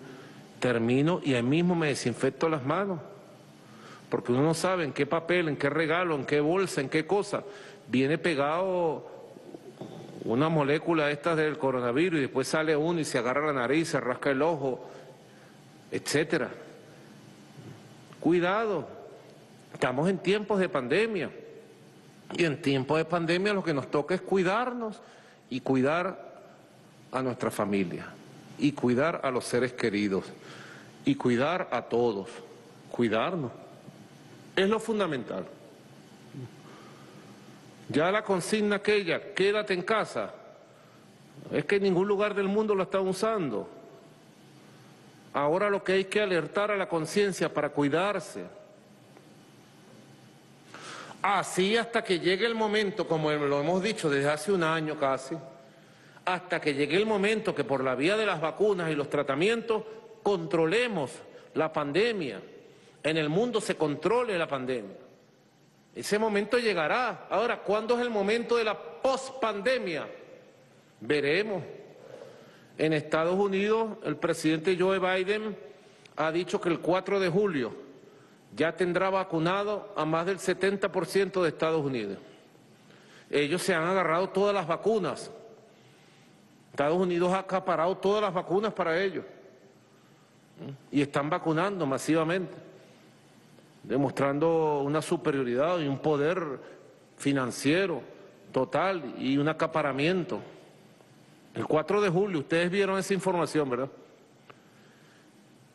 termino y ahí mismo me desinfecto las manos. Porque uno no sabe en qué papel, en qué regalo, en qué bolsa, en qué cosa viene pegado una molécula estas del coronavirus y después sale uno y se agarra la nariz, se rasca el ojo, etcétera. Cuidado, estamos en tiempos de pandemia y en tiempos de pandemia lo que nos toca es cuidarnos y cuidar a nuestra familia y cuidar a los seres queridos y cuidar a todos, cuidarnos. Es lo fundamental. Ya la consigna aquella, quédate en casa, es que en ningún lugar del mundo lo están usando. Ahora lo que hay que alertar a la conciencia para cuidarse. Así hasta que llegue el momento, como lo hemos dicho desde hace un año casi, hasta que llegue el momento que por la vía de las vacunas y los tratamientos controlemos la pandemia, en el mundo se controle la pandemia. Ese momento llegará. Ahora, ¿cuándo es el momento de la pospandemia? Veremos. En Estados Unidos, el presidente Joe Biden ha dicho que el 4 de julio ya tendrá vacunado a más del 70% de Estados Unidos. Ellos se han agarrado todas las vacunas. Estados Unidos ha acaparado todas las vacunas para ellos. Y están vacunando masivamente demostrando una superioridad y un poder financiero total y un acaparamiento. El 4 de julio, ustedes vieron esa información, ¿verdad?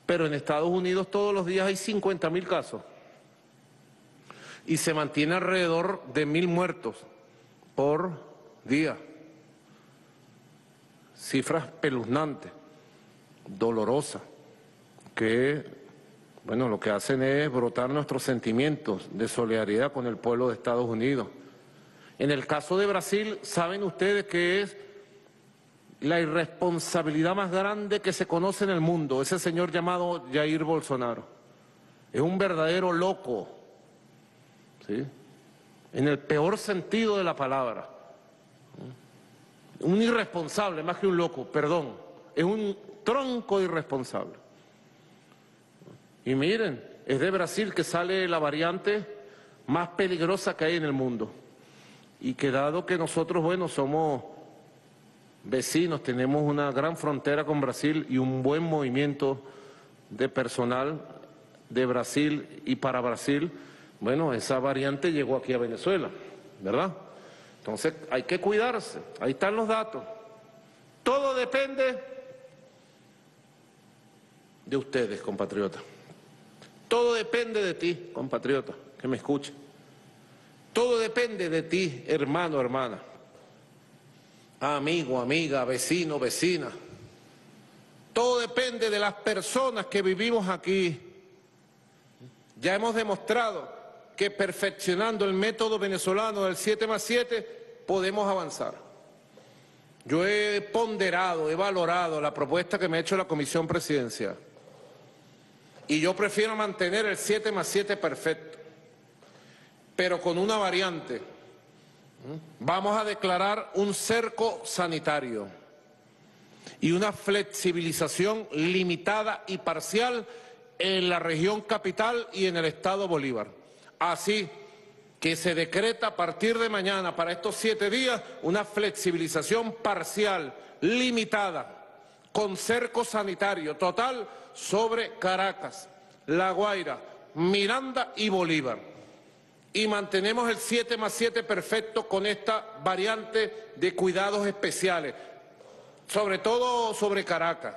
Pero en Estados Unidos todos los días hay 50 mil casos y se mantiene alrededor de mil muertos por día. Cifras peluznantes, dolorosas, que bueno, lo que hacen es brotar nuestros sentimientos de solidaridad con el pueblo de Estados Unidos. En el caso de Brasil, saben ustedes que es la irresponsabilidad más grande que se conoce en el mundo, ese señor llamado Jair Bolsonaro. Es un verdadero loco, ¿sí? En el peor sentido de la palabra. un irresponsable, más que un loco, perdón, es un tronco irresponsable. Y miren, es de Brasil que sale la variante más peligrosa que hay en el mundo. Y que dado que nosotros, bueno, somos vecinos, tenemos una gran frontera con Brasil y un buen movimiento de personal de Brasil y para Brasil, bueno, esa variante llegó aquí a Venezuela, ¿verdad? Entonces hay que cuidarse, ahí están los datos. Todo depende de ustedes, compatriotas. Todo depende de ti, compatriota, que me escuche. Todo depende de ti, hermano, hermana. Amigo, amiga, vecino, vecina. Todo depende de las personas que vivimos aquí. Ya hemos demostrado que perfeccionando el método venezolano del 7 más 7 podemos avanzar. Yo he ponderado, he valorado la propuesta que me ha hecho la Comisión Presidencial y yo prefiero mantener el 7 más 7 perfecto, pero con una variante. Vamos a declarar un cerco sanitario y una flexibilización limitada y parcial en la región capital y en el estado Bolívar. Así que se decreta a partir de mañana para estos siete días una flexibilización parcial, limitada, con cerco sanitario total sobre Caracas, La Guaira, Miranda y Bolívar. Y mantenemos el 7 más 7 perfecto con esta variante de cuidados especiales, sobre todo sobre Caracas.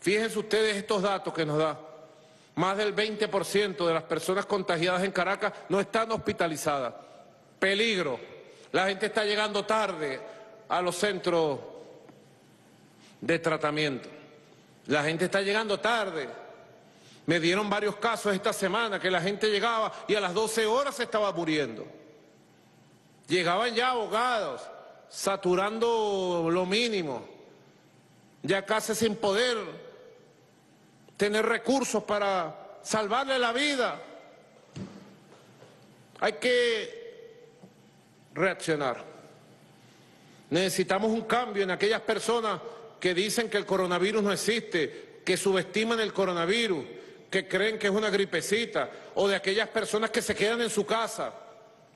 Fíjense ustedes estos datos que nos da. Más del 20% de las personas contagiadas en Caracas no están hospitalizadas. Peligro. La gente está llegando tarde a los centros de tratamiento. La gente está llegando tarde. Me dieron varios casos esta semana que la gente llegaba y a las 12 horas se estaba muriendo. Llegaban ya ahogados, saturando lo mínimo, ya casi sin poder tener recursos para salvarle la vida. Hay que reaccionar. Necesitamos un cambio en aquellas personas que dicen que el coronavirus no existe, que subestiman el coronavirus, que creen que es una gripecita, o de aquellas personas que se quedan en su casa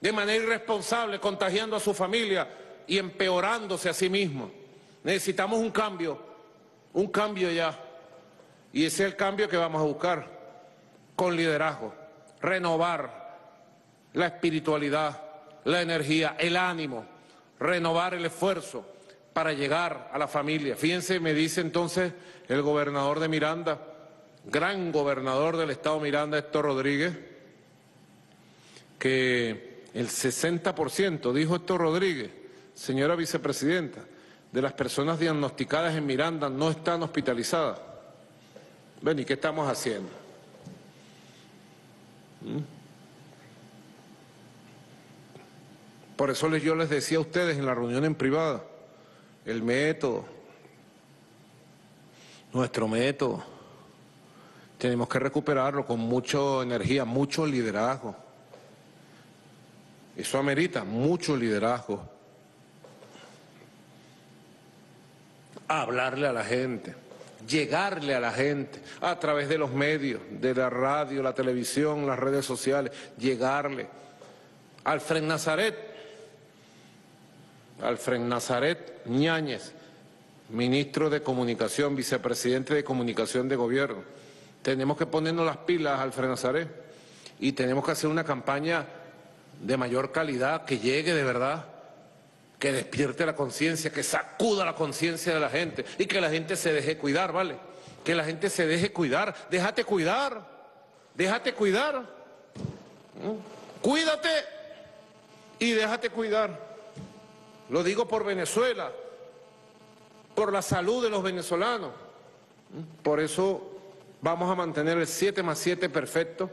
de manera irresponsable, contagiando a su familia y empeorándose a sí mismos. Necesitamos un cambio, un cambio ya. Y ese es el cambio que vamos a buscar con liderazgo, renovar la espiritualidad, la energía, el ánimo, renovar el esfuerzo para llegar a la familia. Fíjense, me dice entonces el gobernador de Miranda, gran gobernador del estado Miranda, Héctor Rodríguez, que el 60%, dijo Héctor Rodríguez, señora vicepresidenta, de las personas diagnosticadas en Miranda no están hospitalizadas. Ven, ¿y qué estamos haciendo? ¿Mm? Por eso yo les decía a ustedes en la reunión en privada, el método, nuestro método, tenemos que recuperarlo con mucha energía, mucho liderazgo. Eso amerita mucho liderazgo. Hablarle a la gente, llegarle a la gente a través de los medios, de la radio, la televisión, las redes sociales, llegarle. Alfred Nazaret Alfred Nazaret Ñáñez, ministro de Comunicación, vicepresidente de Comunicación de Gobierno. Tenemos que ponernos las pilas, Alfred Nazaret, y tenemos que hacer una campaña de mayor calidad, que llegue de verdad, que despierte la conciencia, que sacuda la conciencia de la gente y que la gente se deje cuidar, ¿vale? Que la gente se deje cuidar, déjate cuidar, déjate cuidar, ¿Mm? cuídate y déjate cuidar. Lo digo por Venezuela, por la salud de los venezolanos. Por eso vamos a mantener el 7 más 7 perfecto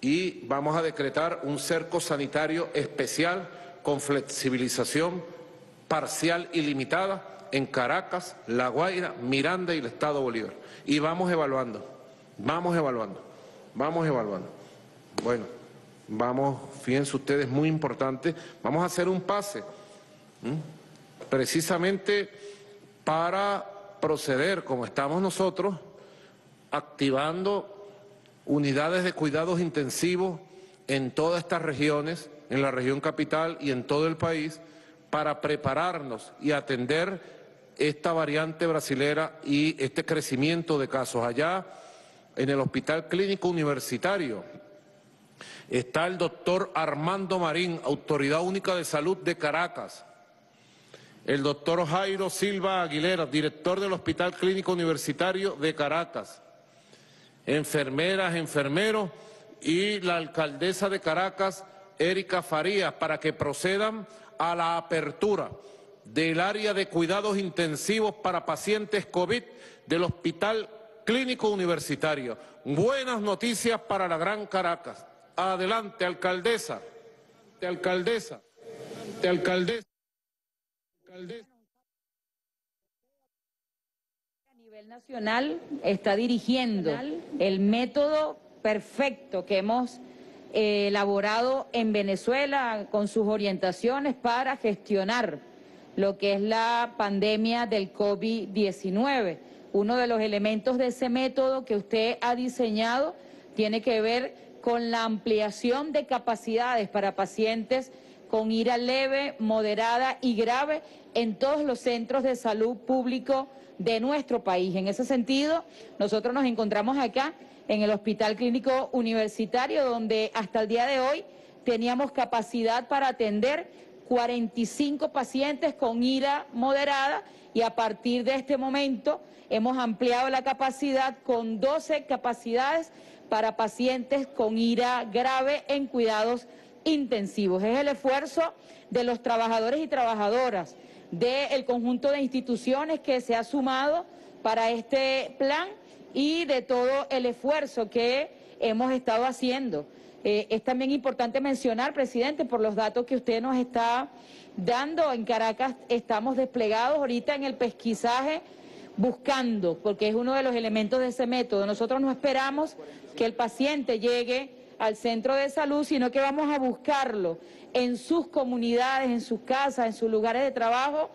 y vamos a decretar un cerco sanitario especial con flexibilización parcial y limitada en Caracas, La Guaira, Miranda y el Estado Bolívar. Y vamos evaluando, vamos evaluando, vamos evaluando. Bueno, vamos, fíjense ustedes, muy importante, vamos a hacer un pase Precisamente para proceder, como estamos nosotros, activando unidades de cuidados intensivos en todas estas regiones, en la región capital y en todo el país, para prepararnos y atender esta variante brasilera y este crecimiento de casos. Allá en el Hospital Clínico Universitario está el doctor Armando Marín, Autoridad Única de Salud de Caracas, el doctor Jairo Silva Aguilera, director del Hospital Clínico Universitario de Caracas, enfermeras, enfermeros y la alcaldesa de Caracas, Erika Farías, para que procedan a la apertura del área de cuidados intensivos para pacientes COVID del Hospital Clínico Universitario. Buenas noticias para la Gran Caracas. Adelante, alcaldesa. De alcaldesa. De alcaldesa. A nivel nacional está dirigiendo el método perfecto que hemos eh, elaborado en Venezuela con sus orientaciones para gestionar lo que es la pandemia del COVID-19. Uno de los elementos de ese método que usted ha diseñado tiene que ver con la ampliación de capacidades para pacientes con ira leve, moderada y grave en todos los centros de salud público de nuestro país. En ese sentido, nosotros nos encontramos acá en el Hospital Clínico Universitario, donde hasta el día de hoy teníamos capacidad para atender 45 pacientes con ira moderada y a partir de este momento hemos ampliado la capacidad con 12 capacidades para pacientes con ira grave en cuidados intensivos. Es el esfuerzo de los trabajadores y trabajadoras del conjunto de instituciones que se ha sumado para este plan y de todo el esfuerzo que hemos estado haciendo. Eh, es también importante mencionar, presidente, por los datos que usted nos está dando, en Caracas estamos desplegados ahorita en el pesquisaje buscando, porque es uno de los elementos de ese método. Nosotros no esperamos que el paciente llegue al centro de salud, sino que vamos a buscarlo en sus comunidades, en sus casas, en sus lugares de trabajo,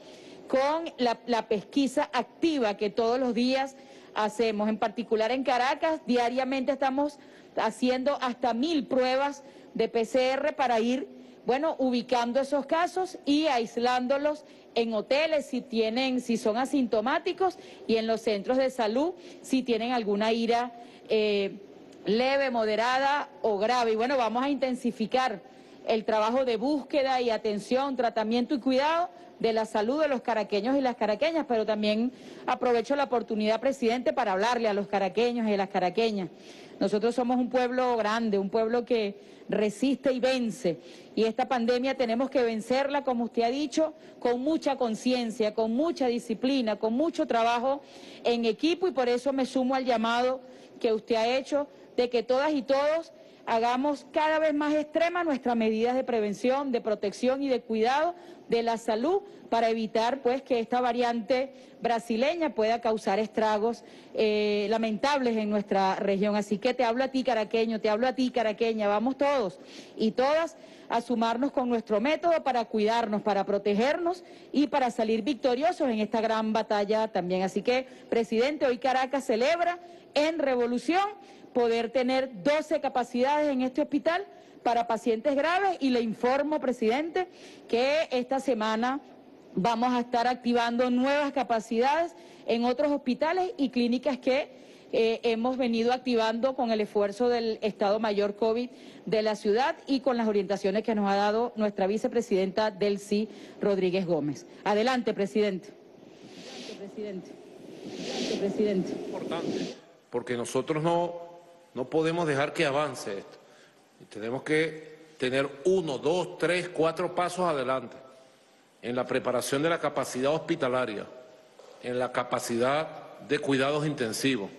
con la, pesquisa activa que todos los días hacemos. En particular en Caracas, diariamente estamos haciendo hasta mil pruebas de PCR para ir, bueno, ubicando esos casos y aislándolos en hoteles si tienen, si son asintomáticos y en los centros de salud si tienen alguna ira eh, leve, moderada o grave. Y bueno, vamos a intensificar el trabajo de búsqueda y atención, tratamiento y cuidado de la salud de los caraqueños y las caraqueñas, pero también aprovecho la oportunidad, presidente, para hablarle a los caraqueños y a las caraqueñas. Nosotros somos un pueblo grande, un pueblo que resiste y vence. Y esta pandemia tenemos que vencerla, como usted ha dicho, con mucha conciencia, con mucha disciplina, con mucho trabajo en equipo y por eso me sumo al llamado que usted ha hecho de que todas y todos hagamos cada vez más extremas nuestras medidas de prevención, de protección y de cuidado de la salud para evitar pues que esta variante brasileña pueda causar estragos eh, lamentables en nuestra región. Así que te hablo a ti, caraqueño, te hablo a ti, caraqueña, vamos todos y todas a sumarnos con nuestro método para cuidarnos, para protegernos y para salir victoriosos en esta gran batalla también. Así que, presidente, hoy Caracas celebra en revolución poder tener 12 capacidades en este hospital para pacientes graves y le informo, presidente, que esta semana vamos a estar activando nuevas capacidades en otros hospitales y clínicas que eh, hemos venido activando con el esfuerzo del Estado Mayor COVID de la ciudad y con las orientaciones que nos ha dado nuestra vicepresidenta Delcy Rodríguez Gómez. Adelante, presidente. Adelante, presidente. Adelante, presidente. Importante, porque nosotros no no podemos dejar que avance esto. Y tenemos que tener uno, dos, tres, cuatro pasos adelante en la preparación de la capacidad hospitalaria, en la capacidad de cuidados intensivos,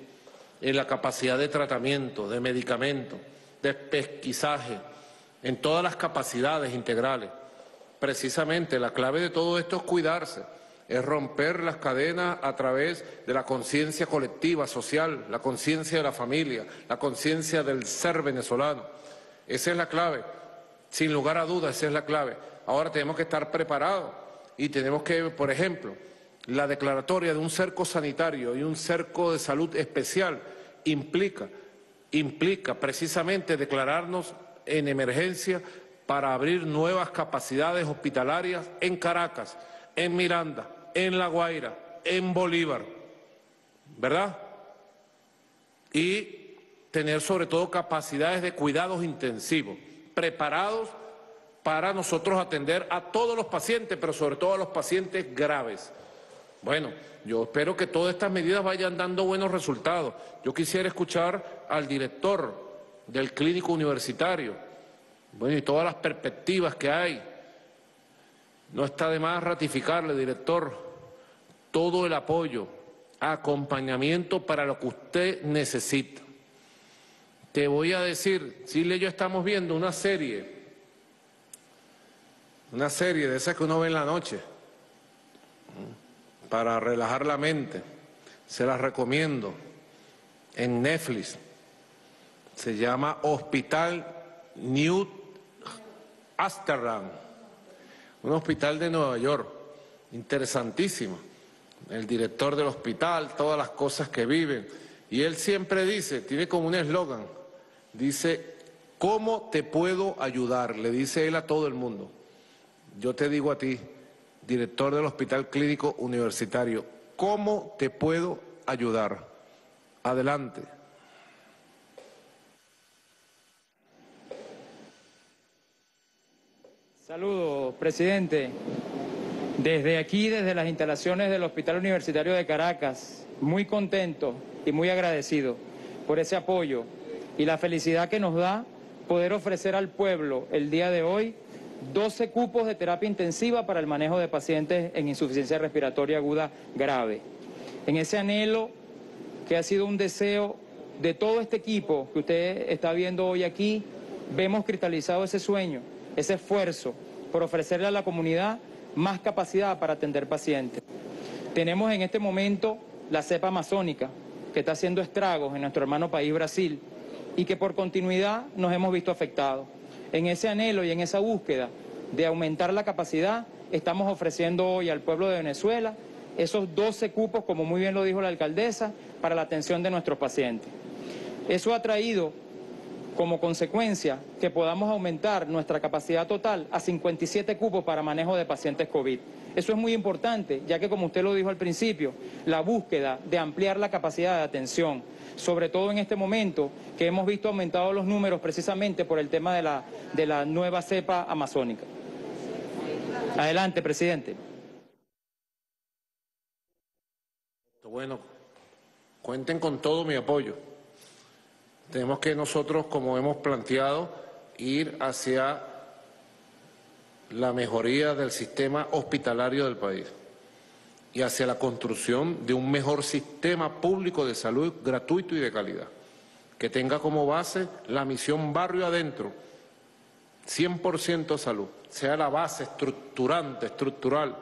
en la capacidad de tratamiento, de medicamentos, de pesquisaje, en todas las capacidades integrales. Precisamente la clave de todo esto es cuidarse es romper las cadenas a través de la conciencia colectiva, social, la conciencia de la familia, la conciencia del ser venezolano. Esa es la clave, sin lugar a dudas, esa es la clave. Ahora tenemos que estar preparados y tenemos que, por ejemplo, la declaratoria de un cerco sanitario y un cerco de salud especial implica, implica precisamente declararnos en emergencia para abrir nuevas capacidades hospitalarias en Caracas, en Miranda, en La Guaira, en Bolívar, ¿verdad? Y tener sobre todo capacidades de cuidados intensivos, preparados para nosotros atender a todos los pacientes, pero sobre todo a los pacientes graves. Bueno, yo espero que todas estas medidas vayan dando buenos resultados. Yo quisiera escuchar al director del clínico universitario, bueno, y todas las perspectivas que hay. No está de más ratificarle, director, todo el apoyo, acompañamiento para lo que usted necesita. Te voy a decir, Silvia y yo estamos viendo una serie, una serie de esas que uno ve en la noche, para relajar la mente. Se las recomiendo en Netflix. Se llama Hospital New Amsterdam, un hospital de Nueva York, interesantísimo. El director del hospital, todas las cosas que viven. Y él siempre dice, tiene como un eslogan, Dice, ¿cómo te puedo ayudar? Le dice él a todo el mundo. Yo te digo a ti, director del Hospital Clínico Universitario, ¿cómo te puedo ayudar? Adelante. Saludos, presidente. Desde aquí, desde las instalaciones del Hospital Universitario de Caracas, muy contento y muy agradecido por ese apoyo y la felicidad que nos da poder ofrecer al pueblo el día de hoy 12 cupos de terapia intensiva para el manejo de pacientes en insuficiencia respiratoria aguda grave. En ese anhelo que ha sido un deseo de todo este equipo que usted está viendo hoy aquí, vemos cristalizado ese sueño, ese esfuerzo por ofrecerle a la comunidad más capacidad para atender pacientes. Tenemos en este momento la cepa amazónica, que está haciendo estragos en nuestro hermano país Brasil, y que por continuidad nos hemos visto afectados. En ese anhelo y en esa búsqueda de aumentar la capacidad, estamos ofreciendo hoy al pueblo de Venezuela esos 12 cupos, como muy bien lo dijo la alcaldesa, para la atención de nuestros pacientes. Eso ha traído como consecuencia que podamos aumentar nuestra capacidad total a 57 cupos para manejo de pacientes COVID. Eso es muy importante, ya que como usted lo dijo al principio, la búsqueda de ampliar la capacidad de atención, sobre todo en este momento que hemos visto aumentados los números precisamente por el tema de la, de la nueva cepa amazónica. Adelante, presidente. Bueno, cuenten con todo mi apoyo. Tenemos que nosotros, como hemos planteado, ir hacia la mejoría del sistema hospitalario del país y hacia la construcción de un mejor sistema público de salud gratuito y de calidad, que tenga como base la misión barrio adentro, 100% salud, sea la base estructurante, estructural,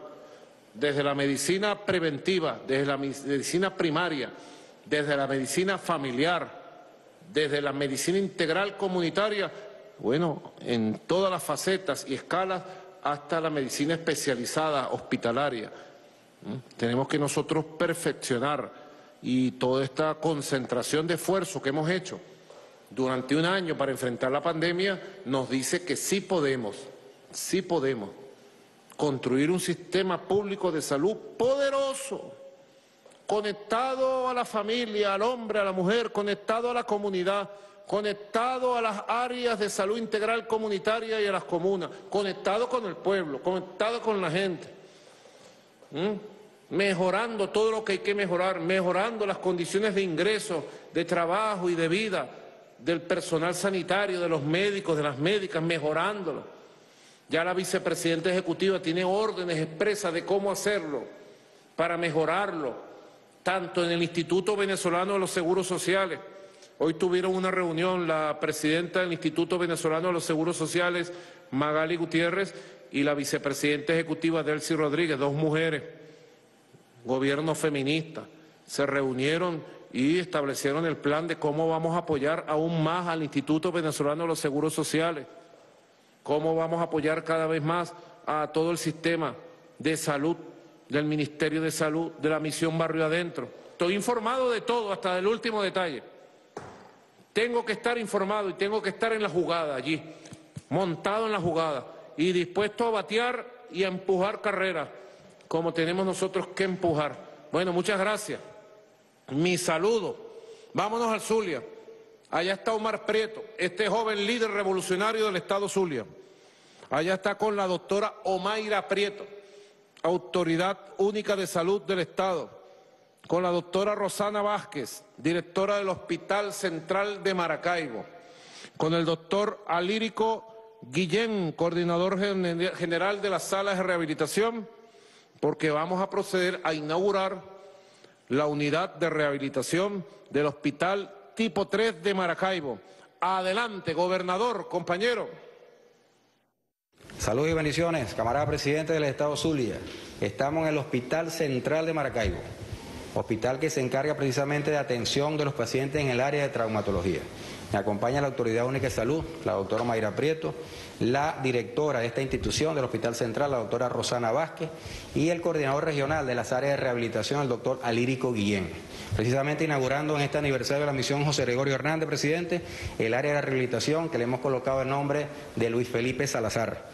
desde la medicina preventiva, desde la medicina primaria, desde la medicina familiar, desde la medicina integral comunitaria, bueno, en todas las facetas y escalas, hasta la medicina especializada hospitalaria. ¿Mm? Tenemos que nosotros perfeccionar y toda esta concentración de esfuerzo que hemos hecho durante un año para enfrentar la pandemia nos dice que sí podemos, sí podemos construir un sistema público de salud poderoso conectado a la familia, al hombre, a la mujer, conectado a la comunidad, conectado a las áreas de salud integral comunitaria y a las comunas, conectado con el pueblo, conectado con la gente, mejorando todo lo que hay que mejorar, mejorando las condiciones de ingreso, de trabajo y de vida del personal sanitario, de los médicos, de las médicas, mejorándolo. Ya la vicepresidenta ejecutiva tiene órdenes expresas de cómo hacerlo para mejorarlo tanto en el Instituto Venezolano de los Seguros Sociales. Hoy tuvieron una reunión la presidenta del Instituto Venezolano de los Seguros Sociales, Magali Gutiérrez, y la vicepresidenta ejecutiva Delcy Rodríguez, dos mujeres, gobierno feminista. Se reunieron y establecieron el plan de cómo vamos a apoyar aún más al Instituto Venezolano de los Seguros Sociales, cómo vamos a apoyar cada vez más a todo el sistema de salud, del Ministerio de Salud, de la misión Barrio Adentro. Estoy informado de todo, hasta del último detalle. Tengo que estar informado y tengo que estar en la jugada allí, montado en la jugada y dispuesto a batear y a empujar carreras, como tenemos nosotros que empujar. Bueno, muchas gracias. Mi saludo. Vámonos al Zulia. Allá está Omar Prieto, este joven líder revolucionario del Estado Zulia. Allá está con la doctora Omaira Prieto, Autoridad Única de Salud del Estado. Con la doctora Rosana Vázquez, directora del Hospital Central de Maracaibo. Con el doctor Alírico Guillén, coordinador general de las salas de rehabilitación, porque vamos a proceder a inaugurar la unidad de rehabilitación del Hospital Tipo 3 de Maracaibo. Adelante, gobernador, compañero. Salud y bendiciones, camarada presidente del Estado Zulia. Estamos en el Hospital Central de Maracaibo, hospital que se encarga precisamente de atención de los pacientes en el área de traumatología. Me acompaña la Autoridad Única de Salud, la doctora Mayra Prieto, la directora de esta institución del Hospital Central, la doctora Rosana Vázquez, y el coordinador regional de las áreas de rehabilitación, el doctor Alírico Guillén. Precisamente inaugurando en este aniversario de la misión José Gregorio Hernández, presidente, el área de rehabilitación que le hemos colocado el nombre de Luis Felipe Salazar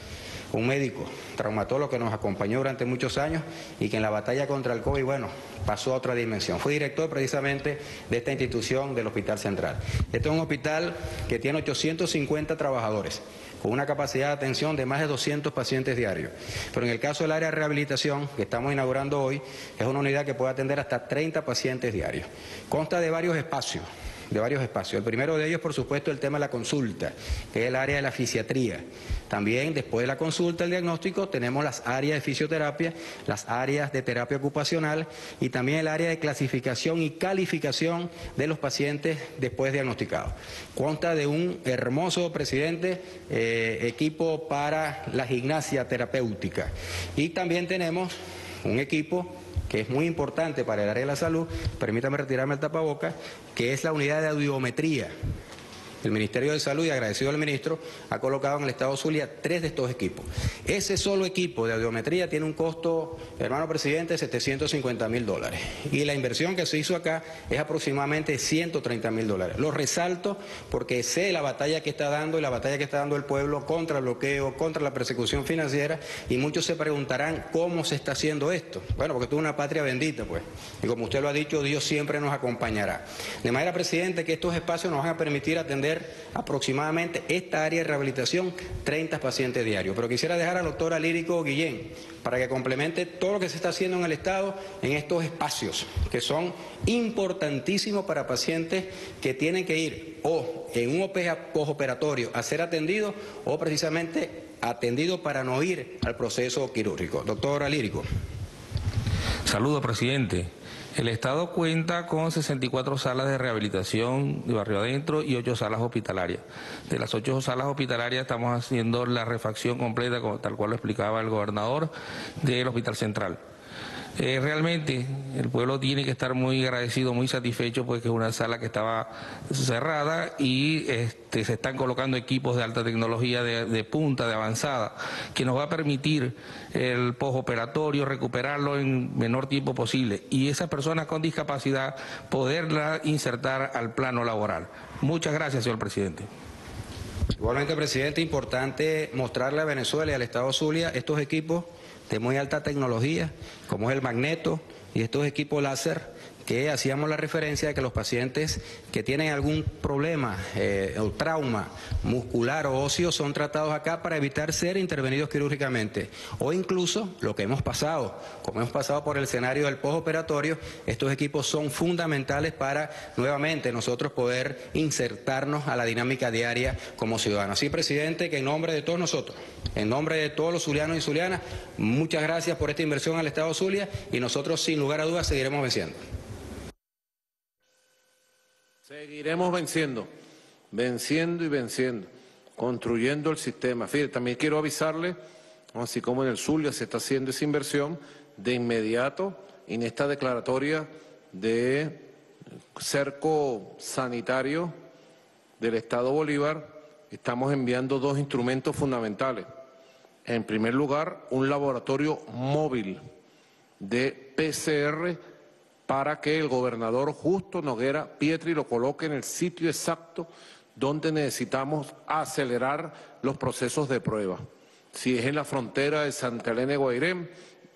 un médico, traumatólogo que nos acompañó durante muchos años y que en la batalla contra el COVID, bueno, pasó a otra dimensión. Fue director precisamente de esta institución del Hospital Central. Este es un hospital que tiene 850 trabajadores con una capacidad de atención de más de 200 pacientes diarios. Pero en el caso del área de rehabilitación, que estamos inaugurando hoy, es una unidad que puede atender hasta 30 pacientes diarios. Consta de varios espacios de varios espacios. El primero de ellos, por supuesto, el tema de la consulta, que es el área de la fisiatría. También, después de la consulta, el diagnóstico, tenemos las áreas de fisioterapia, las áreas de terapia ocupacional y también el área de clasificación y calificación de los pacientes después diagnosticados. Consta de un hermoso, presidente, eh, equipo para la gimnasia terapéutica. Y también tenemos un equipo que es muy importante para el área de la salud, permítame retirarme el tapaboca, que es la unidad de audiometría. El Ministerio de Salud, y agradecido al ministro, ha colocado en el Estado Zulia tres de estos equipos. Ese solo equipo de audiometría tiene un costo, hermano presidente, de 750 mil dólares. Y la inversión que se hizo acá es aproximadamente 130 mil dólares. Lo resalto porque sé la batalla que está dando y la batalla que está dando el pueblo contra el bloqueo, contra la persecución financiera, y muchos se preguntarán cómo se está haciendo esto. Bueno, porque tú una patria bendita, pues. Y como usted lo ha dicho, Dios siempre nos acompañará. De manera, presidente, que estos espacios nos van a permitir atender aproximadamente esta área de rehabilitación 30 pacientes diarios. Pero quisiera dejar al doctor Alírico Guillén para que complemente todo lo que se está haciendo en el Estado en estos espacios que son importantísimos para pacientes que tienen que ir o en un postoperatorio a ser atendidos o precisamente atendidos para no ir al proceso quirúrgico. Doctor Alírico. Saludo, presidente. El Estado cuenta con 64 salas de rehabilitación de barrio adentro y 8 salas hospitalarias. De las 8 salas hospitalarias estamos haciendo la refacción completa, tal cual lo explicaba el gobernador, del Hospital Central. Eh, realmente el pueblo tiene que estar muy agradecido, muy satisfecho, porque es una sala que estaba cerrada y este, se están colocando equipos de alta tecnología de, punta, de avanzada, que nos va a permitir el postoperatorio recuperarlo en menor tiempo posible y esas personas con discapacidad poderla insertar al plano laboral. Muchas gracias, señor presidente. Igualmente, presidente, importante mostrarle a Venezuela y al Estado Zulia estos equipos de muy alta tecnología, como es el magneto y estos equipos láser que hacíamos la referencia de que los pacientes que tienen algún problema eh, o trauma muscular o óseo son tratados acá para evitar ser intervenidos quirúrgicamente. O incluso lo que hemos pasado, como hemos pasado por el escenario del postoperatorio, estos equipos son fundamentales para nuevamente nosotros poder insertarnos a la dinámica diaria como ciudadanos. Así, presidente, que en nombre de todos nosotros, en nombre de todos los zulianos y zulianas, muchas gracias por esta inversión al Estado Zulia y nosotros sin lugar a dudas seguiremos venciendo. Seguiremos venciendo, venciendo y venciendo, construyendo el sistema. Fíjate, también quiero avisarle, así como en el Zulia se está haciendo esa inversión, de inmediato, en esta declaratoria de cerco sanitario del Estado Bolívar, estamos enviando dos instrumentos fundamentales, En primer lugar, un laboratorio móvil de PCR para que el gobernador Justo Noguera Pietri lo coloque en el sitio exacto donde necesitamos acelerar los procesos de prueba. Si es en la frontera de Santa Elena de Guairén,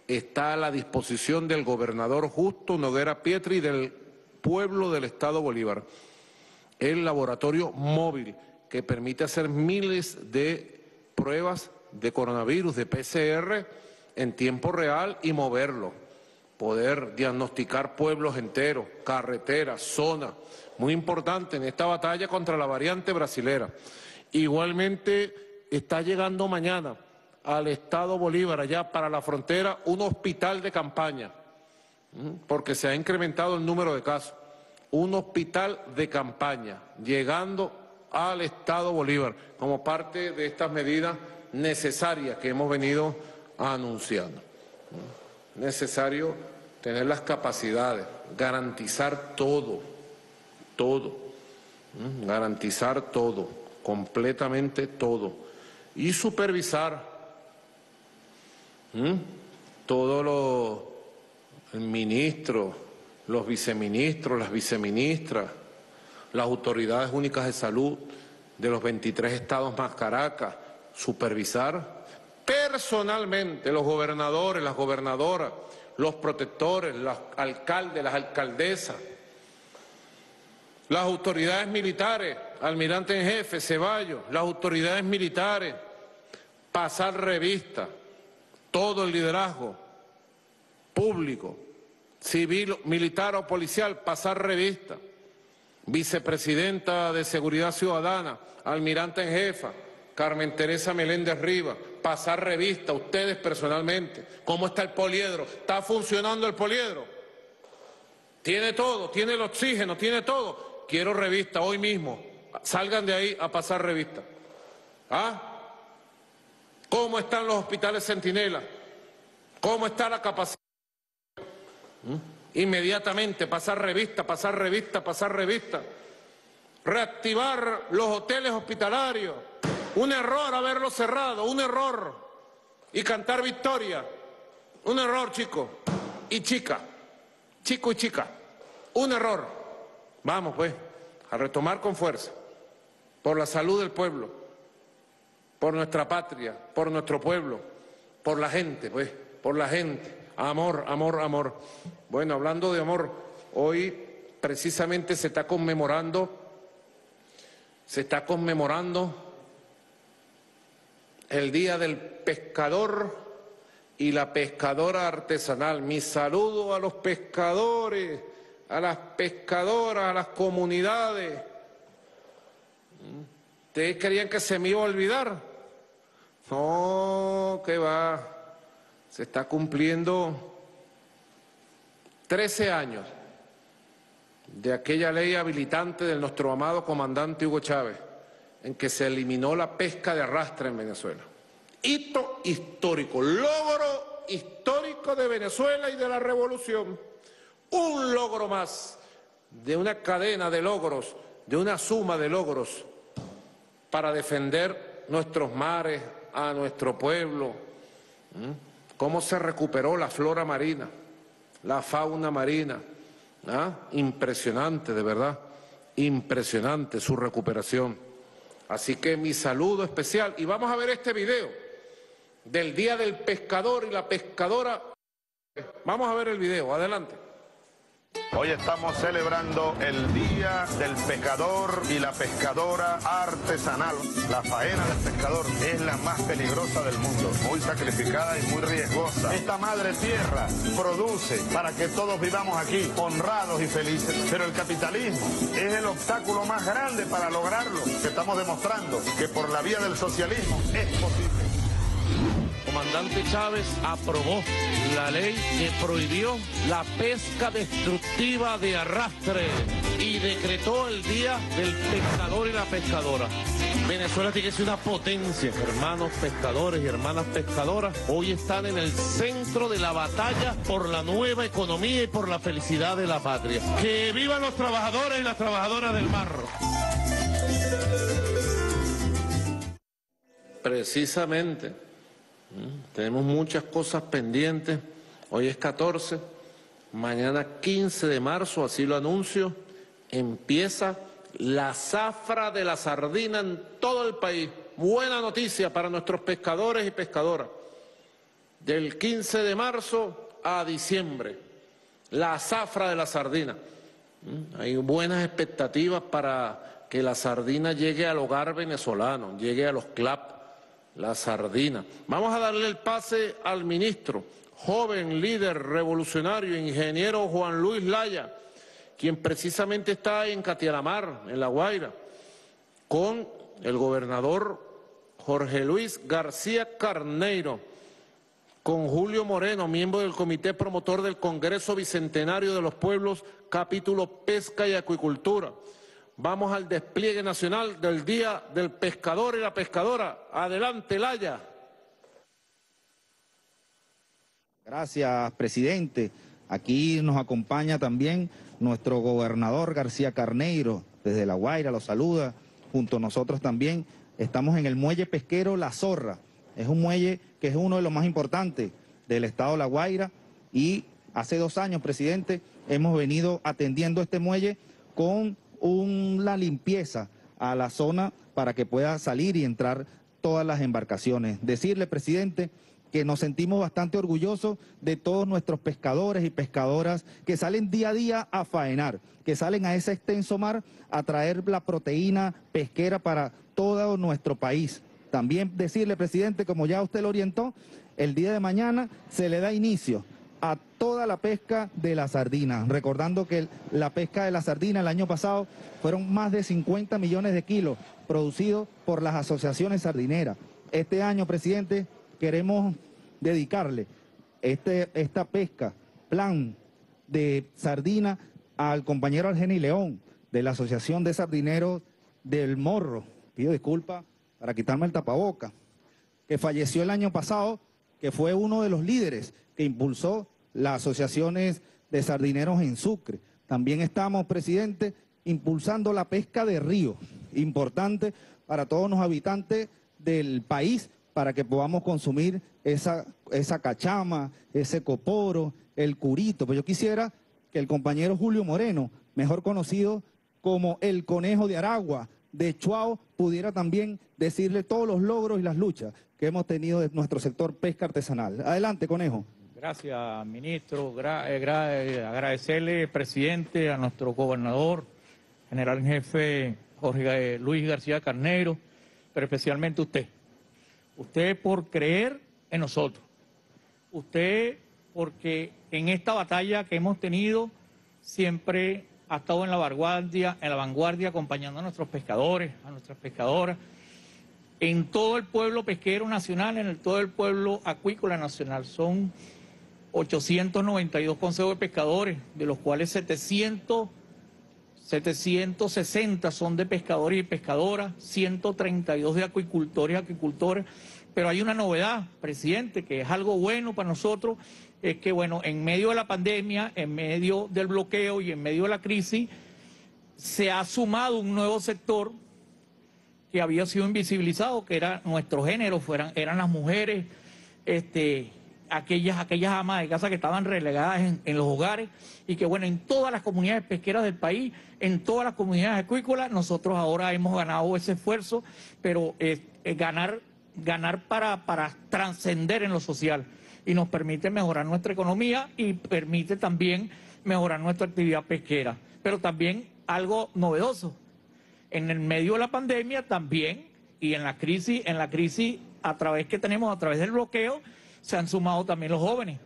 está a la disposición del gobernador Justo Noguera Pietri y del pueblo del Estado Bolívar. El laboratorio móvil que permite hacer miles de pruebas de coronavirus, de PCR, en tiempo real y moverlo. Poder diagnosticar pueblos enteros, carreteras, zonas. Muy importante en esta batalla contra la variante brasilera. Igualmente está llegando mañana al Estado Bolívar, allá para la frontera, un hospital de campaña, porque se ha incrementado el número de casos. Un hospital de campaña, llegando al Estado Bolívar, como parte de estas medidas necesarias que hemos venido anunciando. Necesario tener las capacidades, garantizar todo, todo, garantizar todo, completamente todo, y supervisar todos los ministros, los viceministros, las viceministras, las autoridades únicas de salud de los 23 estados más Caracas, supervisar personalmente los gobernadores, las gobernadoras, los protectores, los alcaldes, las alcaldesas, las autoridades militares, almirante en jefe, Ceballos, las autoridades militares, pasar revista, todo el liderazgo público, civil, militar o policial, pasar revista, vicepresidenta de Seguridad Ciudadana, almirante en jefa, Carmen Teresa Meléndez Rivas, pasar revista, ustedes personalmente, cómo está el poliedro, está funcionando el poliedro, tiene todo, tiene el oxígeno, tiene todo, quiero revista hoy mismo, salgan de ahí a pasar revista. ¿Ah? ¿Cómo están los hospitales Centinela? ¿Cómo está la capacidad? ¿Mm? Inmediatamente pasar revista, pasar revista, pasar revista. Reactivar los hoteles hospitalarios. Un error haberlo cerrado, un error. Y cantar victoria. Un error, chico. Y chica. Chico y chica. Un error. Vamos, pues, a retomar con fuerza. Por la salud del pueblo por nuestra patria, por nuestro pueblo, por la gente, pues, por la gente. Amor, amor, amor. Bueno, hablando de amor, hoy precisamente se está conmemorando, se está conmemorando el Día del Pescador y la pescadora artesanal. Mi saludo a los pescadores, a las pescadoras, a las comunidades. ¿Ustedes querían que se me iba a olvidar? No, que va. Se está cumpliendo 13 años de aquella ley habilitante de nuestro amado comandante Hugo Chávez, en que se eliminó la pesca de arrastre en Venezuela. Hito histórico, logro histórico de Venezuela y de la revolución. Un logro más de una cadena de logros, de una suma de logros para defender nuestros mares, a nuestro pueblo, cómo se recuperó la flora marina, la fauna marina. ¿Ah? Impresionante, de verdad, impresionante su recuperación. Así que mi saludo especial. Y vamos a ver este video del Día del Pescador y la Pescadora. Vamos a ver el video, adelante. Hoy estamos celebrando el Día del Pescador y la Pescadora Artesanal. La faena del pescador es la más peligrosa del mundo, muy sacrificada y muy riesgosa. Esta madre tierra produce para que todos vivamos aquí honrados y felices, pero el capitalismo es el obstáculo más grande para lograrlo, estamos demostrando que por la vía del socialismo es posible comandante Chávez aprobó la ley que prohibió la pesca destructiva de arrastre y decretó el Día del Pescador y la Pescadora. Venezuela tiene que ser una potencia. Hermanos pescadores y hermanas pescadoras hoy están en el centro de la batalla por la nueva economía y por la felicidad de la patria. Que vivan los trabajadores y las trabajadoras del mar. Precisamente. Tenemos muchas cosas pendientes. Hoy es 14, mañana 15 de marzo, así lo anuncio, empieza la zafra de la sardina en todo el país. Buena noticia para nuestros pescadores y pescadoras. Del 15 de marzo a diciembre, la zafra de la sardina. ¿Mm? Hay buenas expectativas para que la sardina llegue al hogar venezolano, llegue a los CLAP, la sardina. Vamos a darle el pase al ministro, joven líder revolucionario, ingeniero Juan Luis Laya, quien precisamente está en Catialamar, en La Guaira, con el gobernador Jorge Luis García Carneiro, con Julio Moreno, miembro del Comité Promotor del Congreso Bicentenario de los Pueblos, capítulo Pesca y Acuicultura. Vamos al despliegue nacional del Día del Pescador y la Pescadora. Adelante, Laya. Gracias, presidente. Aquí nos acompaña también nuestro gobernador García Carneiro, desde La Guaira, lo saluda. Junto a nosotros también estamos en el muelle pesquero La Zorra. Es un muelle que es uno de los más importantes del estado de La Guaira y hace dos años, presidente, hemos venido atendiendo este muelle con una limpieza a la zona para que pueda salir y entrar todas las embarcaciones. Decirle, presidente, que nos sentimos bastante orgullosos de todos nuestros pescadores y pescadoras que salen día a día a faenar, que salen a ese extenso mar a traer la proteína pesquera para todo nuestro país. También decirle, presidente, como ya usted lo orientó, el día de mañana se le da inicio a toda la pesca de la sardina. Recordando que la pesca de la sardina el año pasado fueron más de 50 millones de kilos producidos por las asociaciones sardineras. Este año, presidente, queremos dedicarle este, esta pesca, plan de sardina al compañero Argeni León de la Asociación de Sardineros del Morro. Pido disculpas para quitarme el tapaboca, que falleció el año pasado, que fue uno de los líderes que impulsó las asociaciones de sardineros en Sucre. También estamos, presidente, impulsando la pesca de río, importante para todos los habitantes del país, para que podamos consumir esa, esa cachama, ese coporo, el curito. Pues yo quisiera que el compañero Julio Moreno, mejor conocido como el conejo de Aragua, de Chuao, pudiera también decirle todos los logros y las luchas que hemos tenido de nuestro sector pesca artesanal. Adelante, conejo. Gracias, ministro. Eh, eh, agradecerle, presidente, a nuestro gobernador, general en jefe Jorge Luis García Carnero, pero especialmente usted. Usted por creer en nosotros. Usted porque en esta batalla que hemos tenido siempre ha estado en la vanguardia, en la vanguardia acompañando a nuestros pescadores, a nuestras pescadoras, en todo el pueblo pesquero nacional, en todo el pueblo acuícola nacional. Son 892 consejos de pescadores, de los cuales 700, 760 son de pescadores y pescadoras, 132 de acuicultores y aquicultores. Pero hay una novedad, presidente, que es algo bueno para nosotros, es que, bueno, en medio de la pandemia, en medio del bloqueo y en medio de la crisis, se ha sumado un nuevo sector que había sido invisibilizado, que era nuestro género, fueran, eran las mujeres, este, aquellas, aquellas amas de casa que estaban relegadas en, los hogares y que bueno, en todas las comunidades pesqueras del país, en todas las comunidades acuícolas, nosotros ahora hemos ganado ese esfuerzo, pero es, ganar, ganar para, para trascender en lo social y nos permite mejorar nuestra economía y permite también mejorar nuestra actividad pesquera. Pero también algo novedoso, en el medio de la pandemia también y en la crisis, en la crisis a través que tenemos, a través del bloqueo, se han sumado también los jóvenes.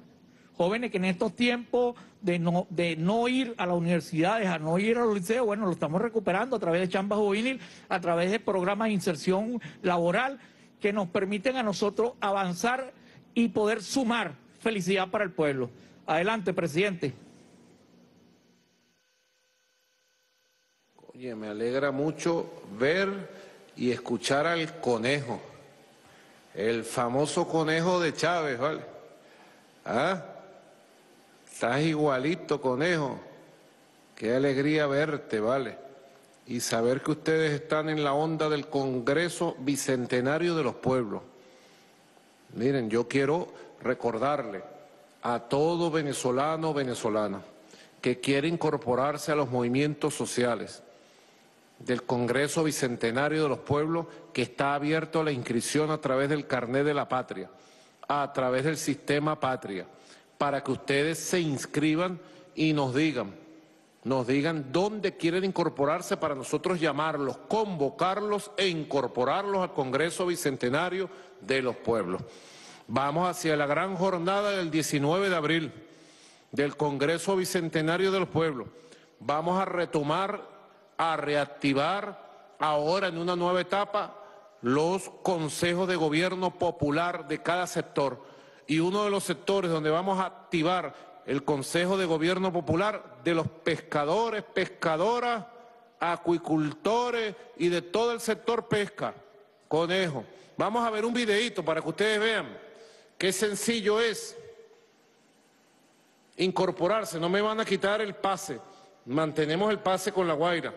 Jóvenes que en estos tiempos de no, de no ir a las universidades, a no ir a los liceos, bueno, lo estamos recuperando a través de chamba juvenil, a través de programas de inserción laboral que nos permiten a nosotros avanzar y poder sumar felicidad para el pueblo. Adelante, presidente. Oye, me alegra mucho ver y escuchar al conejo. El famoso conejo de Chávez, ¿vale? ¿Ah? Estás igualito, conejo. Qué alegría verte, ¿vale? Y saber que ustedes están en la onda del Congreso Bicentenario de los Pueblos. Miren, yo quiero recordarle a todo venezolano o venezolana que quiere incorporarse a los movimientos sociales del Congreso Bicentenario de los Pueblos, que está abierto a la inscripción a través del Carnet de la Patria, a través del sistema Patria, para que ustedes se inscriban y nos digan, nos digan dónde quieren incorporarse para nosotros llamarlos, convocarlos e incorporarlos al Congreso Bicentenario de los Pueblos. Vamos hacia la gran jornada del 19 de abril del Congreso Bicentenario de los Pueblos. Vamos a retomar, a reactivar ahora en una nueva etapa los consejos de gobierno popular de cada sector. Y uno de los sectores donde vamos a activar el Consejo de Gobierno Popular de los pescadores, pescadoras, acuicultores y de todo el sector pesca, conejo. Vamos a ver un videito para que ustedes vean qué sencillo es incorporarse, no me van a quitar el pase, mantenemos el pase con la Guaira.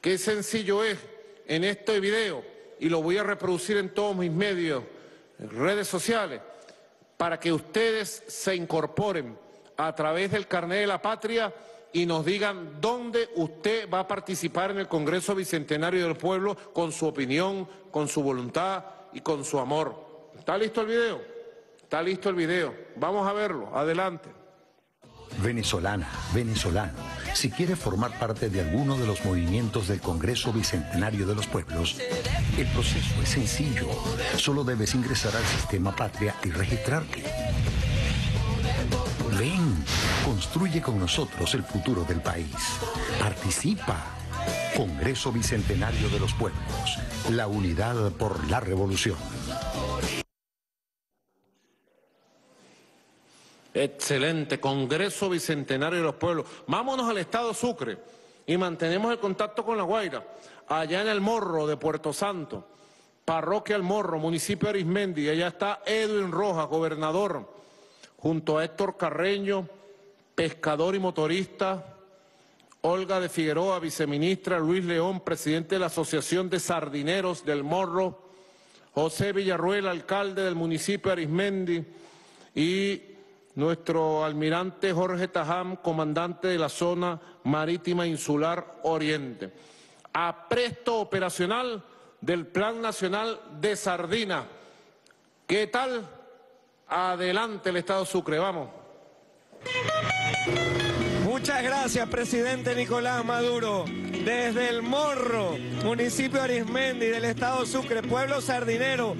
Qué sencillo es en este video, y lo voy a reproducir en todos mis medios, redes sociales, para que ustedes se incorporen a través del carnet de la patria y nos digan dónde usted va a participar en el Congreso Bicentenario del Pueblo con su opinión, con su voluntad y con su amor. ¿Está listo el video? Está listo el video. Vamos a verlo. Adelante. Venezolana, venezolano, si quiere formar parte de alguno de los movimientos del Congreso Bicentenario de los Pueblos, el proceso es sencillo. Solo debes ingresar al sistema Patria y registrarte. Ven, construye con nosotros el futuro del país. Participa. Congreso Bicentenario de los Pueblos. La unidad por la revolución. Excelente, Congreso Bicentenario de los Pueblos. Vámonos al Estado Sucre y mantenemos el contacto con La Guaira, allá en el Morro de Puerto Santo, Parroquia El Morro, municipio de Arismendi. Allá está Edwin Rojas, gobernador, junto a Héctor Carreño, pescador y motorista, Olga de Figueroa, viceministra, Luis León, presidente de la Asociación de Sardineros del Morro, José Villarruel, alcalde del municipio de Arismendi, y nuestro almirante Jorge Tajam, comandante de la zona marítima insular Oriente. Apresto operacional del Plan Nacional de Sardina. ¿Qué tal? Adelante el Estado Sucre, vamos. Muchas gracias, presidente Nicolás Maduro. Desde el Morro, municipio Arismendi, del estado Sucre, pueblo sardinero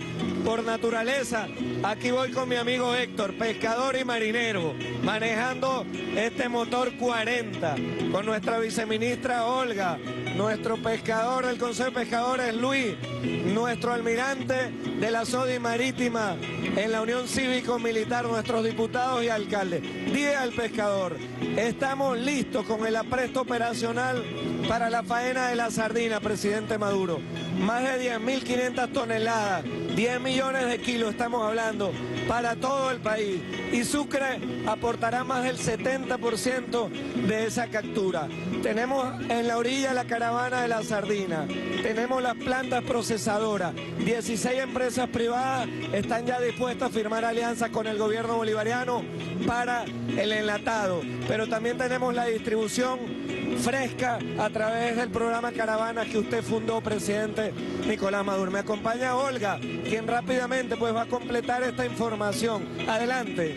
por naturaleza. Aquí voy con mi amigo Héctor, pescador y marinero, manejando este motor 40, con nuestra viceministra Olga, nuestro pescador del Consejo de Pescadores Luis, nuestro almirante de la SODI Marítima en la Unión Cívico-Militar, nuestros diputados y alcaldes. Día al pescador, estamos listos con el apresto operacional para la faena de la sardina, presidente Maduro. Más de 10.500 toneladas, 10 millones de kilos estamos hablando para todo el país. Y Sucre aportará más del 70% de esa captura. Tenemos en la orilla la caravana de la sardina, tenemos las plantas procesadoras, 16 empresas privadas están ya dispuestas a firmar alianzas con el gobierno bolivariano para el enlatado, pero también tenemos la distribución fresca a través del programa Caravanas que usted fundó, presidente Nicolás Maduro. Me acompaña Olga, quien rápidamente pues va a completar esta información. Adelante.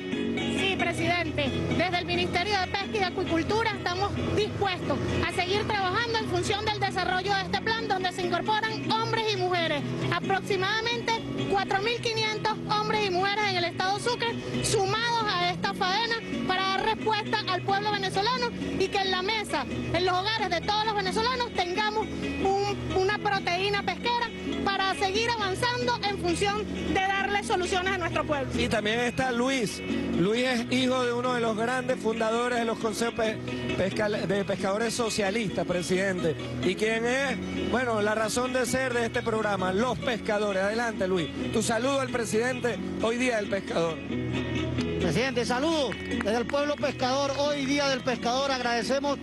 Sí, presidente. Desde el Ministerio de Pesca y Acuicultura estamos dispuestos a seguir trabajando en función del desarrollo de este plan donde se incorporan hombres y mujeres. Aproximadamente 4.500 hombres y mujeres en el estado Sucre sumados faena para dar respuesta al pueblo venezolano y que en la mesa, en los hogares de todos los venezolanos tengamos una proteína pesquera para seguir avanzando en función de darle soluciones a nuestro pueblo. Y también está Luis. Luis es hijo de uno de los grandes fundadores de los consejos de pescadores socialistas, presidente. ¿Y quién es? Bueno, la razón de ser de este programa, los pescadores. Adelante, Luis. Tu saludo al presidente hoy día del pescador. Presidente, saludos desde el pueblo pescador. Hoy día del pescador agradecemos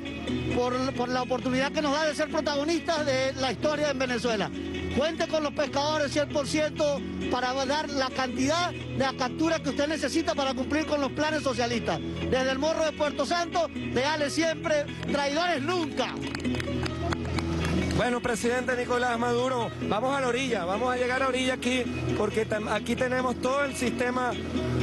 por, por la oportunidad que nos da de ser protagonistas de la historia en Venezuela. Cuente con los pescadores 100% para dar la cantidad de la captura que usted necesita para cumplir con los planes socialistas. Desde el morro de Puerto Santo, leales siempre, traidores nunca. Bueno, presidente Nicolás Maduro, vamos a la orilla, vamos a llegar a la orilla aquí, porque aquí tenemos todo el sistema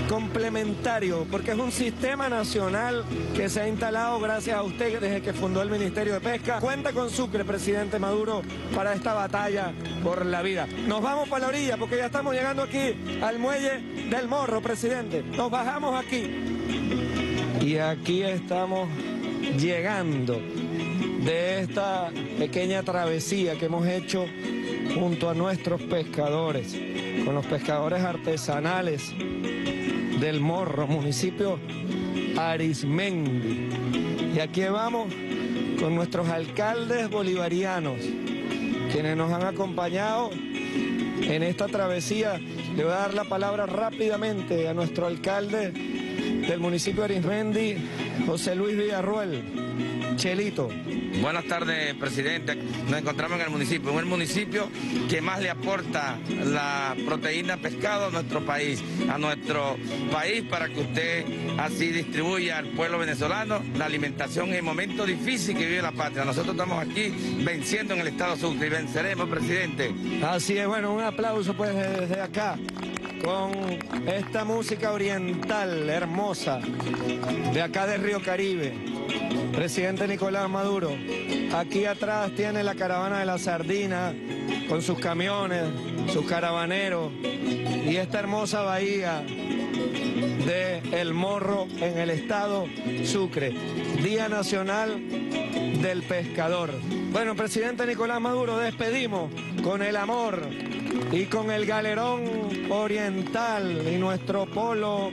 complementario, porque es un sistema nacional que se ha instalado gracias a usted desde que fundó el Ministerio de Pesca. Cuenta con Sucre, presidente Maduro, para esta batalla por la vida. Nos vamos para la orilla, porque ya estamos llegando aquí al muelle del Morro, presidente. Nos bajamos aquí. Y aquí estamos llegando de esta pequeña travesía que hemos hecho junto a nuestros pescadores, con los pescadores artesanales del Morro, municipio Arismendi. Y aquí vamos con nuestros alcaldes bolivarianos, quienes nos han acompañado en esta travesía. Le voy a dar la palabra rápidamente a nuestro alcalde del municipio de Arismendi, José Luis Villarruel. Chelito. Buenas tardes, presidente. Nos encontramos en el municipio, en el municipio que más le aporta la proteína pescado a nuestro país, a nuestro país para que usted así distribuya al pueblo venezolano la alimentación en el momento difícil que vive la patria. Nosotros estamos aquí venciendo en el Estado Sur y venceremos, presidente. Así es, bueno, un aplauso pues desde acá con esta música oriental hermosa de acá de Río Caribe. Presidente Nicolás Maduro, aquí atrás tiene la caravana de la sardina con sus camiones, sus caravaneros y esta hermosa bahía de El Morro en el estado Sucre, Día Nacional del Pescador. Bueno, presidente Nicolás Maduro, despedimos con el amor y con el galerón oriental y nuestro polo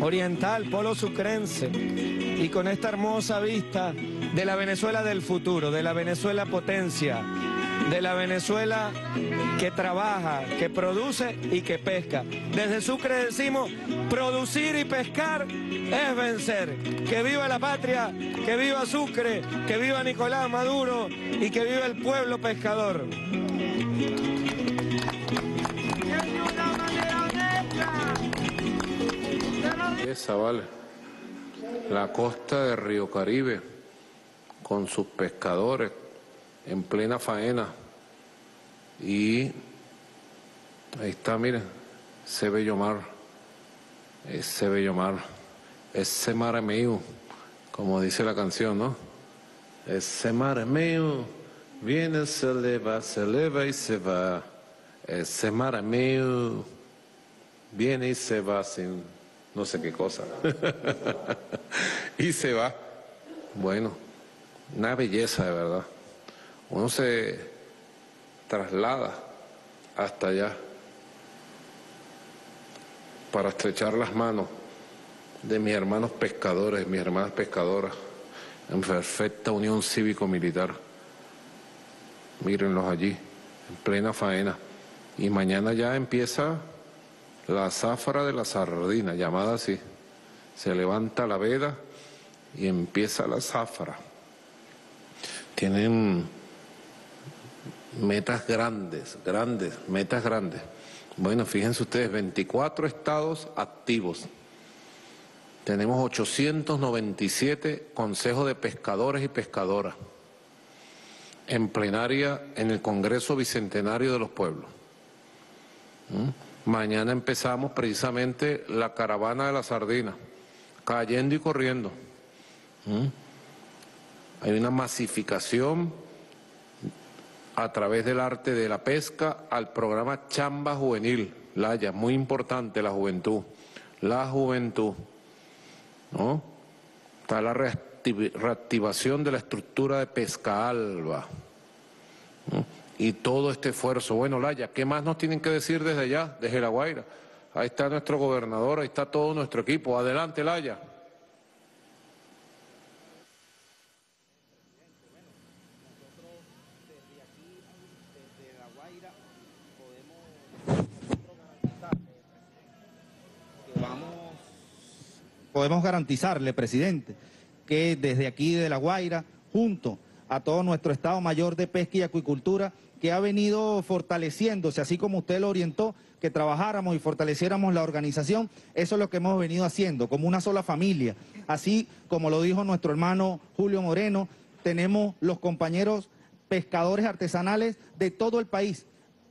oriental, polo sucrense y con esta hermosa vista de la Venezuela del futuro, de la Venezuela potencia, de la Venezuela que trabaja, que produce y que pesca. Desde Sucre decimos, producir y pescar es vencer. Que viva la patria, que viva Sucre, que viva Nicolás Maduro y que viva el pueblo pescador. Esa vale la costa de Río Caribe con sus pescadores en plena faena. Y ahí está, miren, ese bello mar, ese bello mar, ese mar mío, como dice la canción, ¿no? Ese mar mío, viene, se eleva, se eleva y se va. Ese mar mío, viene y se va sin no sé qué cosa. (laughs) y se va. Bueno, una belleza de verdad. Uno se traslada hasta allá para estrechar las manos de mis hermanos pescadores, mis hermanas pescadoras, en perfecta unión cívico-militar. Mírenlos allí, en plena faena. Y mañana ya empieza la zafra de la sardina, llamada así. Se levanta la veda y empieza la zafra. Tienen metas grandes, grandes, metas grandes. Bueno, fíjense ustedes, 24 estados activos. Tenemos 897 consejos de pescadores y pescadoras en plenaria en el Congreso Bicentenario de los Pueblos. ¿Mm? Mañana empezamos precisamente la caravana de la sardina, cayendo y corriendo. ¿Mm? Hay una masificación a través del arte de la pesca al programa Chamba Juvenil, Laya, muy importante la juventud, la juventud, ¿no? Está la reactivación de la estructura de Pesca Alba y todo este esfuerzo. Bueno, Laya, ¿qué más nos tienen que decir desde allá, desde La Guaira? Ahí está nuestro gobernador, ahí está todo nuestro equipo. Adelante, Laya. podemos garantizarle, presidente, que desde aquí de La Guaira, junto a todo nuestro Estado Mayor de Pesca y Acuicultura, que ha venido fortaleciéndose, así como usted lo orientó, que trabajáramos y fortaleciéramos la organización, eso es lo que hemos venido haciendo, como una sola familia. Así como lo dijo nuestro hermano Julio Moreno, tenemos los compañeros pescadores artesanales de todo el país,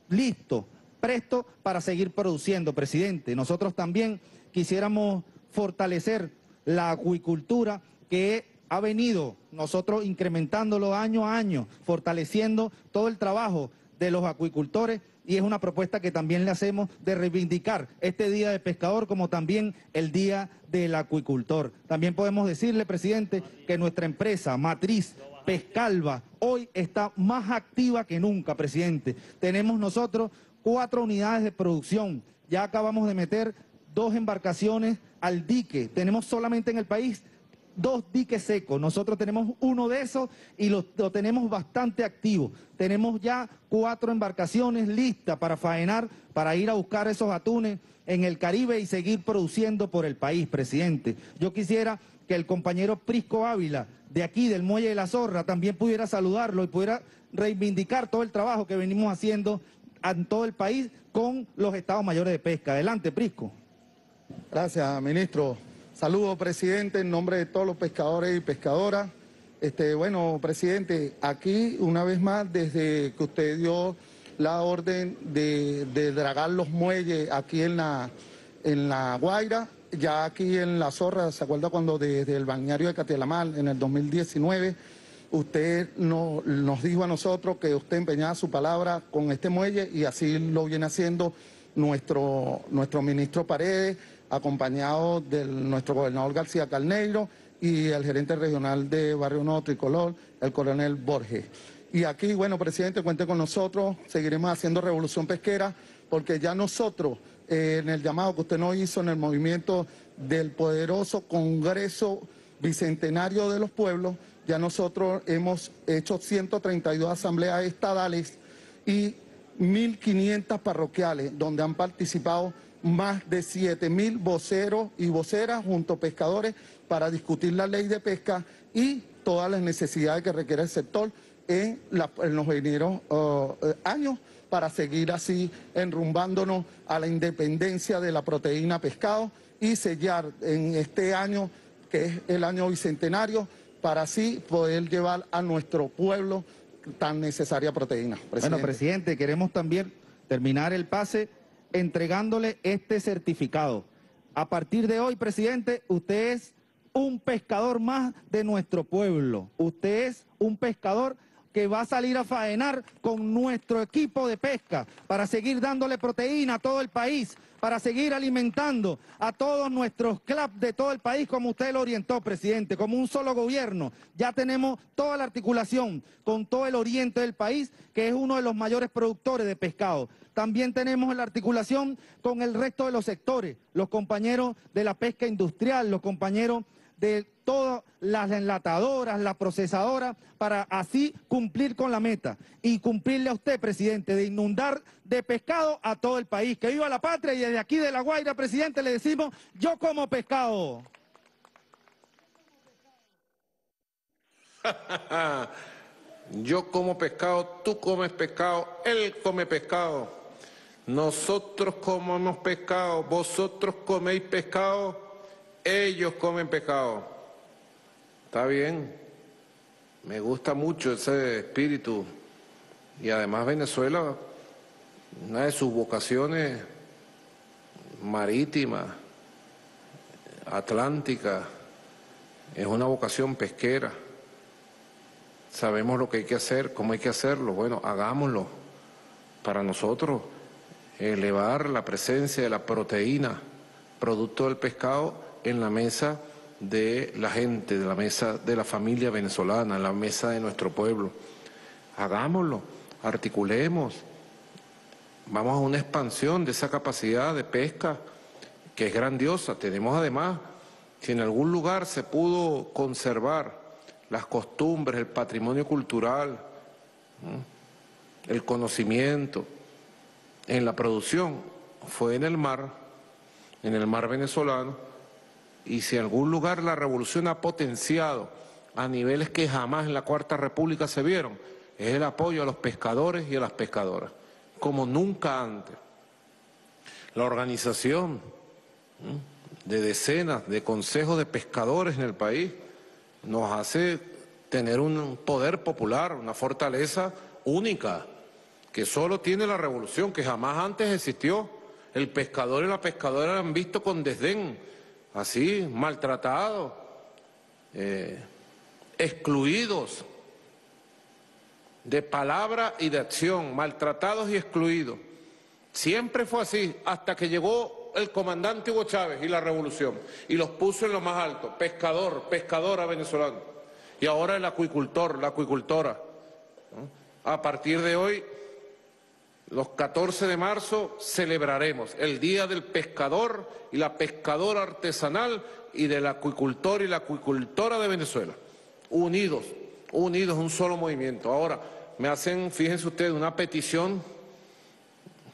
listos, prestos para seguir produciendo, presidente. Nosotros también quisiéramos fortalecer la acuicultura que ha venido nosotros incrementándolo año a año, fortaleciendo todo el trabajo de los acuicultores y es una propuesta que también le hacemos de reivindicar este Día de Pescador como también el Día del Acuicultor. También podemos decirle, presidente, que nuestra empresa matriz Pescalva hoy está más activa que nunca, presidente. Tenemos nosotros cuatro unidades de producción. Ya acabamos de meter dos embarcaciones al dique. Tenemos solamente en el país dos diques secos. Nosotros tenemos uno de esos y lo, tenemos bastante activo. Tenemos ya cuatro embarcaciones listas para faenar, para ir a buscar esos atunes en el Caribe y seguir produciendo por el país, presidente. Yo quisiera que el compañero Prisco Ávila, de aquí, del Muelle de la Zorra, también pudiera saludarlo y pudiera reivindicar todo el trabajo que venimos haciendo en todo el país con los estados mayores de pesca. Adelante, Prisco. Gracias, ministro. Saludos, presidente, en nombre de todos los pescadores y pescadoras. Este, bueno, presidente, aquí una vez más, desde que usted dio la orden de, dragar los muelles aquí en la, en la Guaira, ya aquí en La Zorra, ¿se acuerda cuando desde el bañario de Catelamal en el 2019 usted nos dijo a nosotros que usted empeñaba su palabra con este muelle y así lo viene haciendo nuestro, nuestro ministro Paredes? Acompañado de nuestro gobernador García Carneiro y el gerente regional de Barrio Nuevo Tricolor, el coronel Borges. Y aquí, bueno, presidente, cuente con nosotros, seguiremos haciendo revolución pesquera, porque ya nosotros, eh, en el llamado que usted nos hizo en el movimiento del poderoso Congreso Bicentenario de los Pueblos, ya nosotros hemos hecho 132 asambleas estadales y 1.500 parroquiales, donde han participado más de 7 mil voceros y voceras junto a pescadores para discutir la ley de pesca y todas las necesidades que requiere el sector en, los venideros uh, eh, años para seguir así enrumbándonos a la independencia de la proteína pescado y sellar en este año, que es el año bicentenario, para así poder llevar a nuestro pueblo tan necesaria proteína. Bueno, presidente, queremos también terminar el pase entregándole este certificado. A partir de hoy, presidente, usted es un pescador más de nuestro pueblo. Usted es un pescador que va a salir a faenar con nuestro equipo de pesca para seguir dándole proteína a todo el país, para seguir alimentando a todos nuestros clubs de todo el país, como usted lo orientó, presidente, como un solo gobierno. Ya tenemos toda la articulación con todo el oriente del país, que es uno de los mayores productores de pescado. También tenemos la articulación con el resto de los sectores, los compañeros de la pesca industrial, los compañeros de todas las enlatadoras, las procesadoras, para así cumplir con la meta y cumplirle a usted, presidente, de inundar de pescado a todo el país. Que viva la patria y desde aquí de La Guaira, presidente, le decimos, yo como pescado. (laughs) yo como pescado, tú comes pescado, él come pescado. Nosotros comemos pescado, vosotros coméis pescado ellos comen pecado. Está bien, me gusta mucho ese espíritu. Y además Venezuela, una de sus vocaciones marítima, atlántica, es una vocación pesquera. Sabemos lo que hay que hacer, cómo hay que hacerlo. Bueno, hagámoslo. Para nosotros, elevar la presencia de la proteína, producto del pescado, en la mesa de la gente, de la mesa de la familia venezolana, en la mesa de nuestro pueblo. Hagámoslo, articulemos, vamos a una expansión de esa capacidad de pesca que es grandiosa. Tenemos además, si en algún lugar se pudo conservar las costumbres, el patrimonio cultural, el conocimiento en la producción, fue en el mar, en el mar venezolano, y si en algún lugar la revolución ha potenciado a niveles que jamás en la Cuarta República se vieron, es el apoyo a los pescadores y a las pescadoras, como nunca antes. la organización de decenas de consejos de pescadores en el país nos hace tener un poder popular, una fortaleza única, que solo tiene la revolución, que jamás antes existió. El pescador y la pescadora han visto con desdén, así, maltratados, eh, excluidos de palabra y de acción, maltratados y excluidos. Siempre fue así, hasta que llegó el comandante Hugo Chávez y la revolución, y los puso en lo más alto, pescador, pescadora venezolano, y ahora el acuicultor, la acuicultora. A partir de hoy, los 14 de marzo, celebraremos el Día del Pescador y la Pescadora Artesanal y del Acuicultor y la Acuicultora de Venezuela, unidos, unidos un solo movimiento. Ahora, me hacen, fíjense ustedes, una petición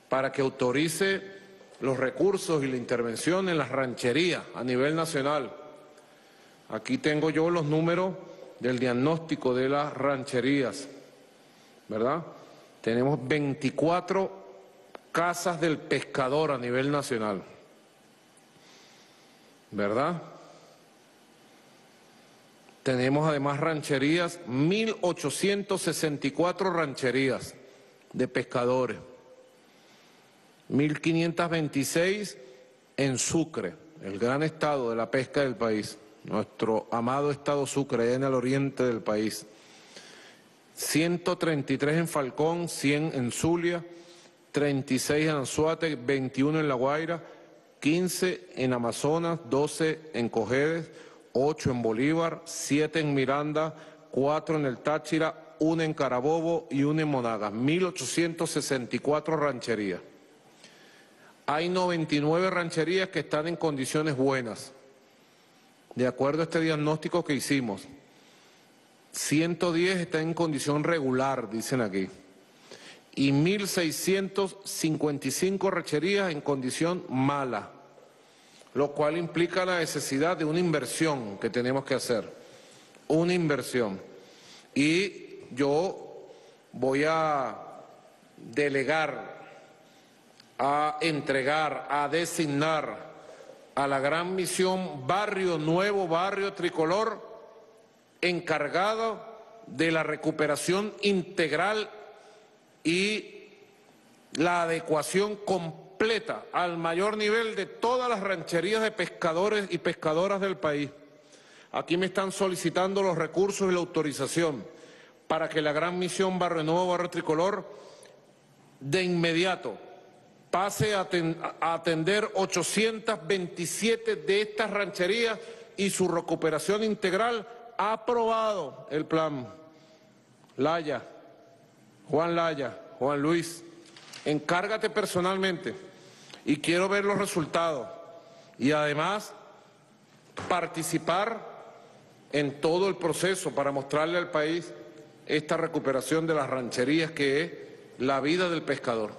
para que autorice los recursos y la intervención en las rancherías a nivel nacional. Aquí tengo yo los números del diagnóstico de las rancherías, ¿verdad? Tenemos 24 casas del pescador a nivel nacional, ¿verdad? Tenemos además rancherías, 1.864 rancherías de pescadores, 1.526 en Sucre, el gran estado de la pesca del país, nuestro amado estado Sucre, en el oriente del país. 133 en Falcón, 100 en Zulia, 36 en Anzuate, 21 en La Guaira, 15 en Amazonas, 12 en Cojedes, 8 en Bolívar, 7 en Miranda, 4 en el Táchira, 1 en Carabobo y 1 en Monagas, 1.864 rancherías. Hay 99 rancherías que están en condiciones buenas, de acuerdo a este diagnóstico que hicimos. 110 están en condición regular, dicen aquí, y 1.655 rancherías en condición mala lo cual implica la necesidad de una inversión que tenemos que hacer, una inversión. Y yo voy a delegar, a entregar, a designar a la gran misión Barrio Nuevo, Barrio Tricolor, encargado de la recuperación integral y la adecuación completa al mayor nivel de todas las rancherías de pescadores y pescadoras del país. Aquí me están solicitando los recursos y la autorización para que la gran misión Barrio Nuevo, Barrio Tricolor, de inmediato pase a, atender 827 de estas rancherías y su recuperación integral aprobado el plan. Laya, Juan Laya, Juan Luis, encárgate personalmente y quiero ver los resultados y además participar en todo el proceso para mostrarle al país esta recuperación de las rancherías que es la vida del pescador.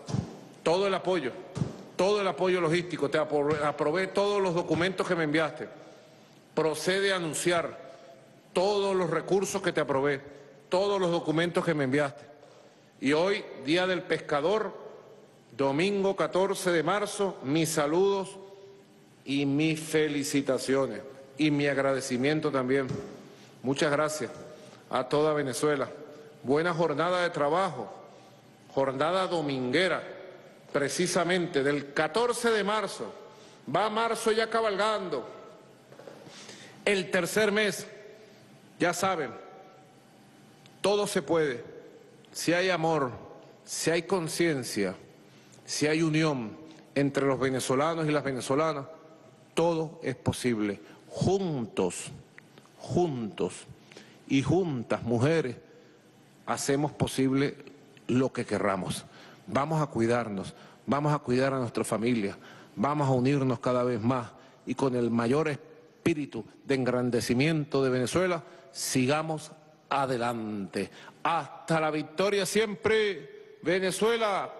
Todo el apoyo, todo el apoyo logístico, te aprobé todos los documentos que me enviaste. Procede a anunciar todos los recursos que te aprobé, todos los documentos que me enviaste. Y hoy, Día del Pescador, Domingo 14 de marzo, mis saludos y mis felicitaciones y mi agradecimiento también. Muchas gracias a toda Venezuela. Buena jornada de trabajo, jornada dominguera, precisamente del 14 de marzo. Va marzo ya cabalgando. El tercer mes, ya saben, todo se puede. Si hay amor, si hay conciencia, si hay unión entre los venezolanos y las venezolanas, todo es posible. Juntos, juntos y juntas, mujeres, hacemos posible lo que querramos. Vamos a cuidarnos, vamos a cuidar a nuestra familia, vamos a unirnos cada vez más y con el mayor espíritu de engrandecimiento de Venezuela, sigamos adelante. Hasta la victoria siempre, Venezuela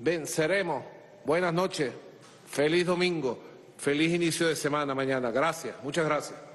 venceremos. Buenas noches, feliz domingo, feliz inicio de semana mañana. Gracias, muchas gracias.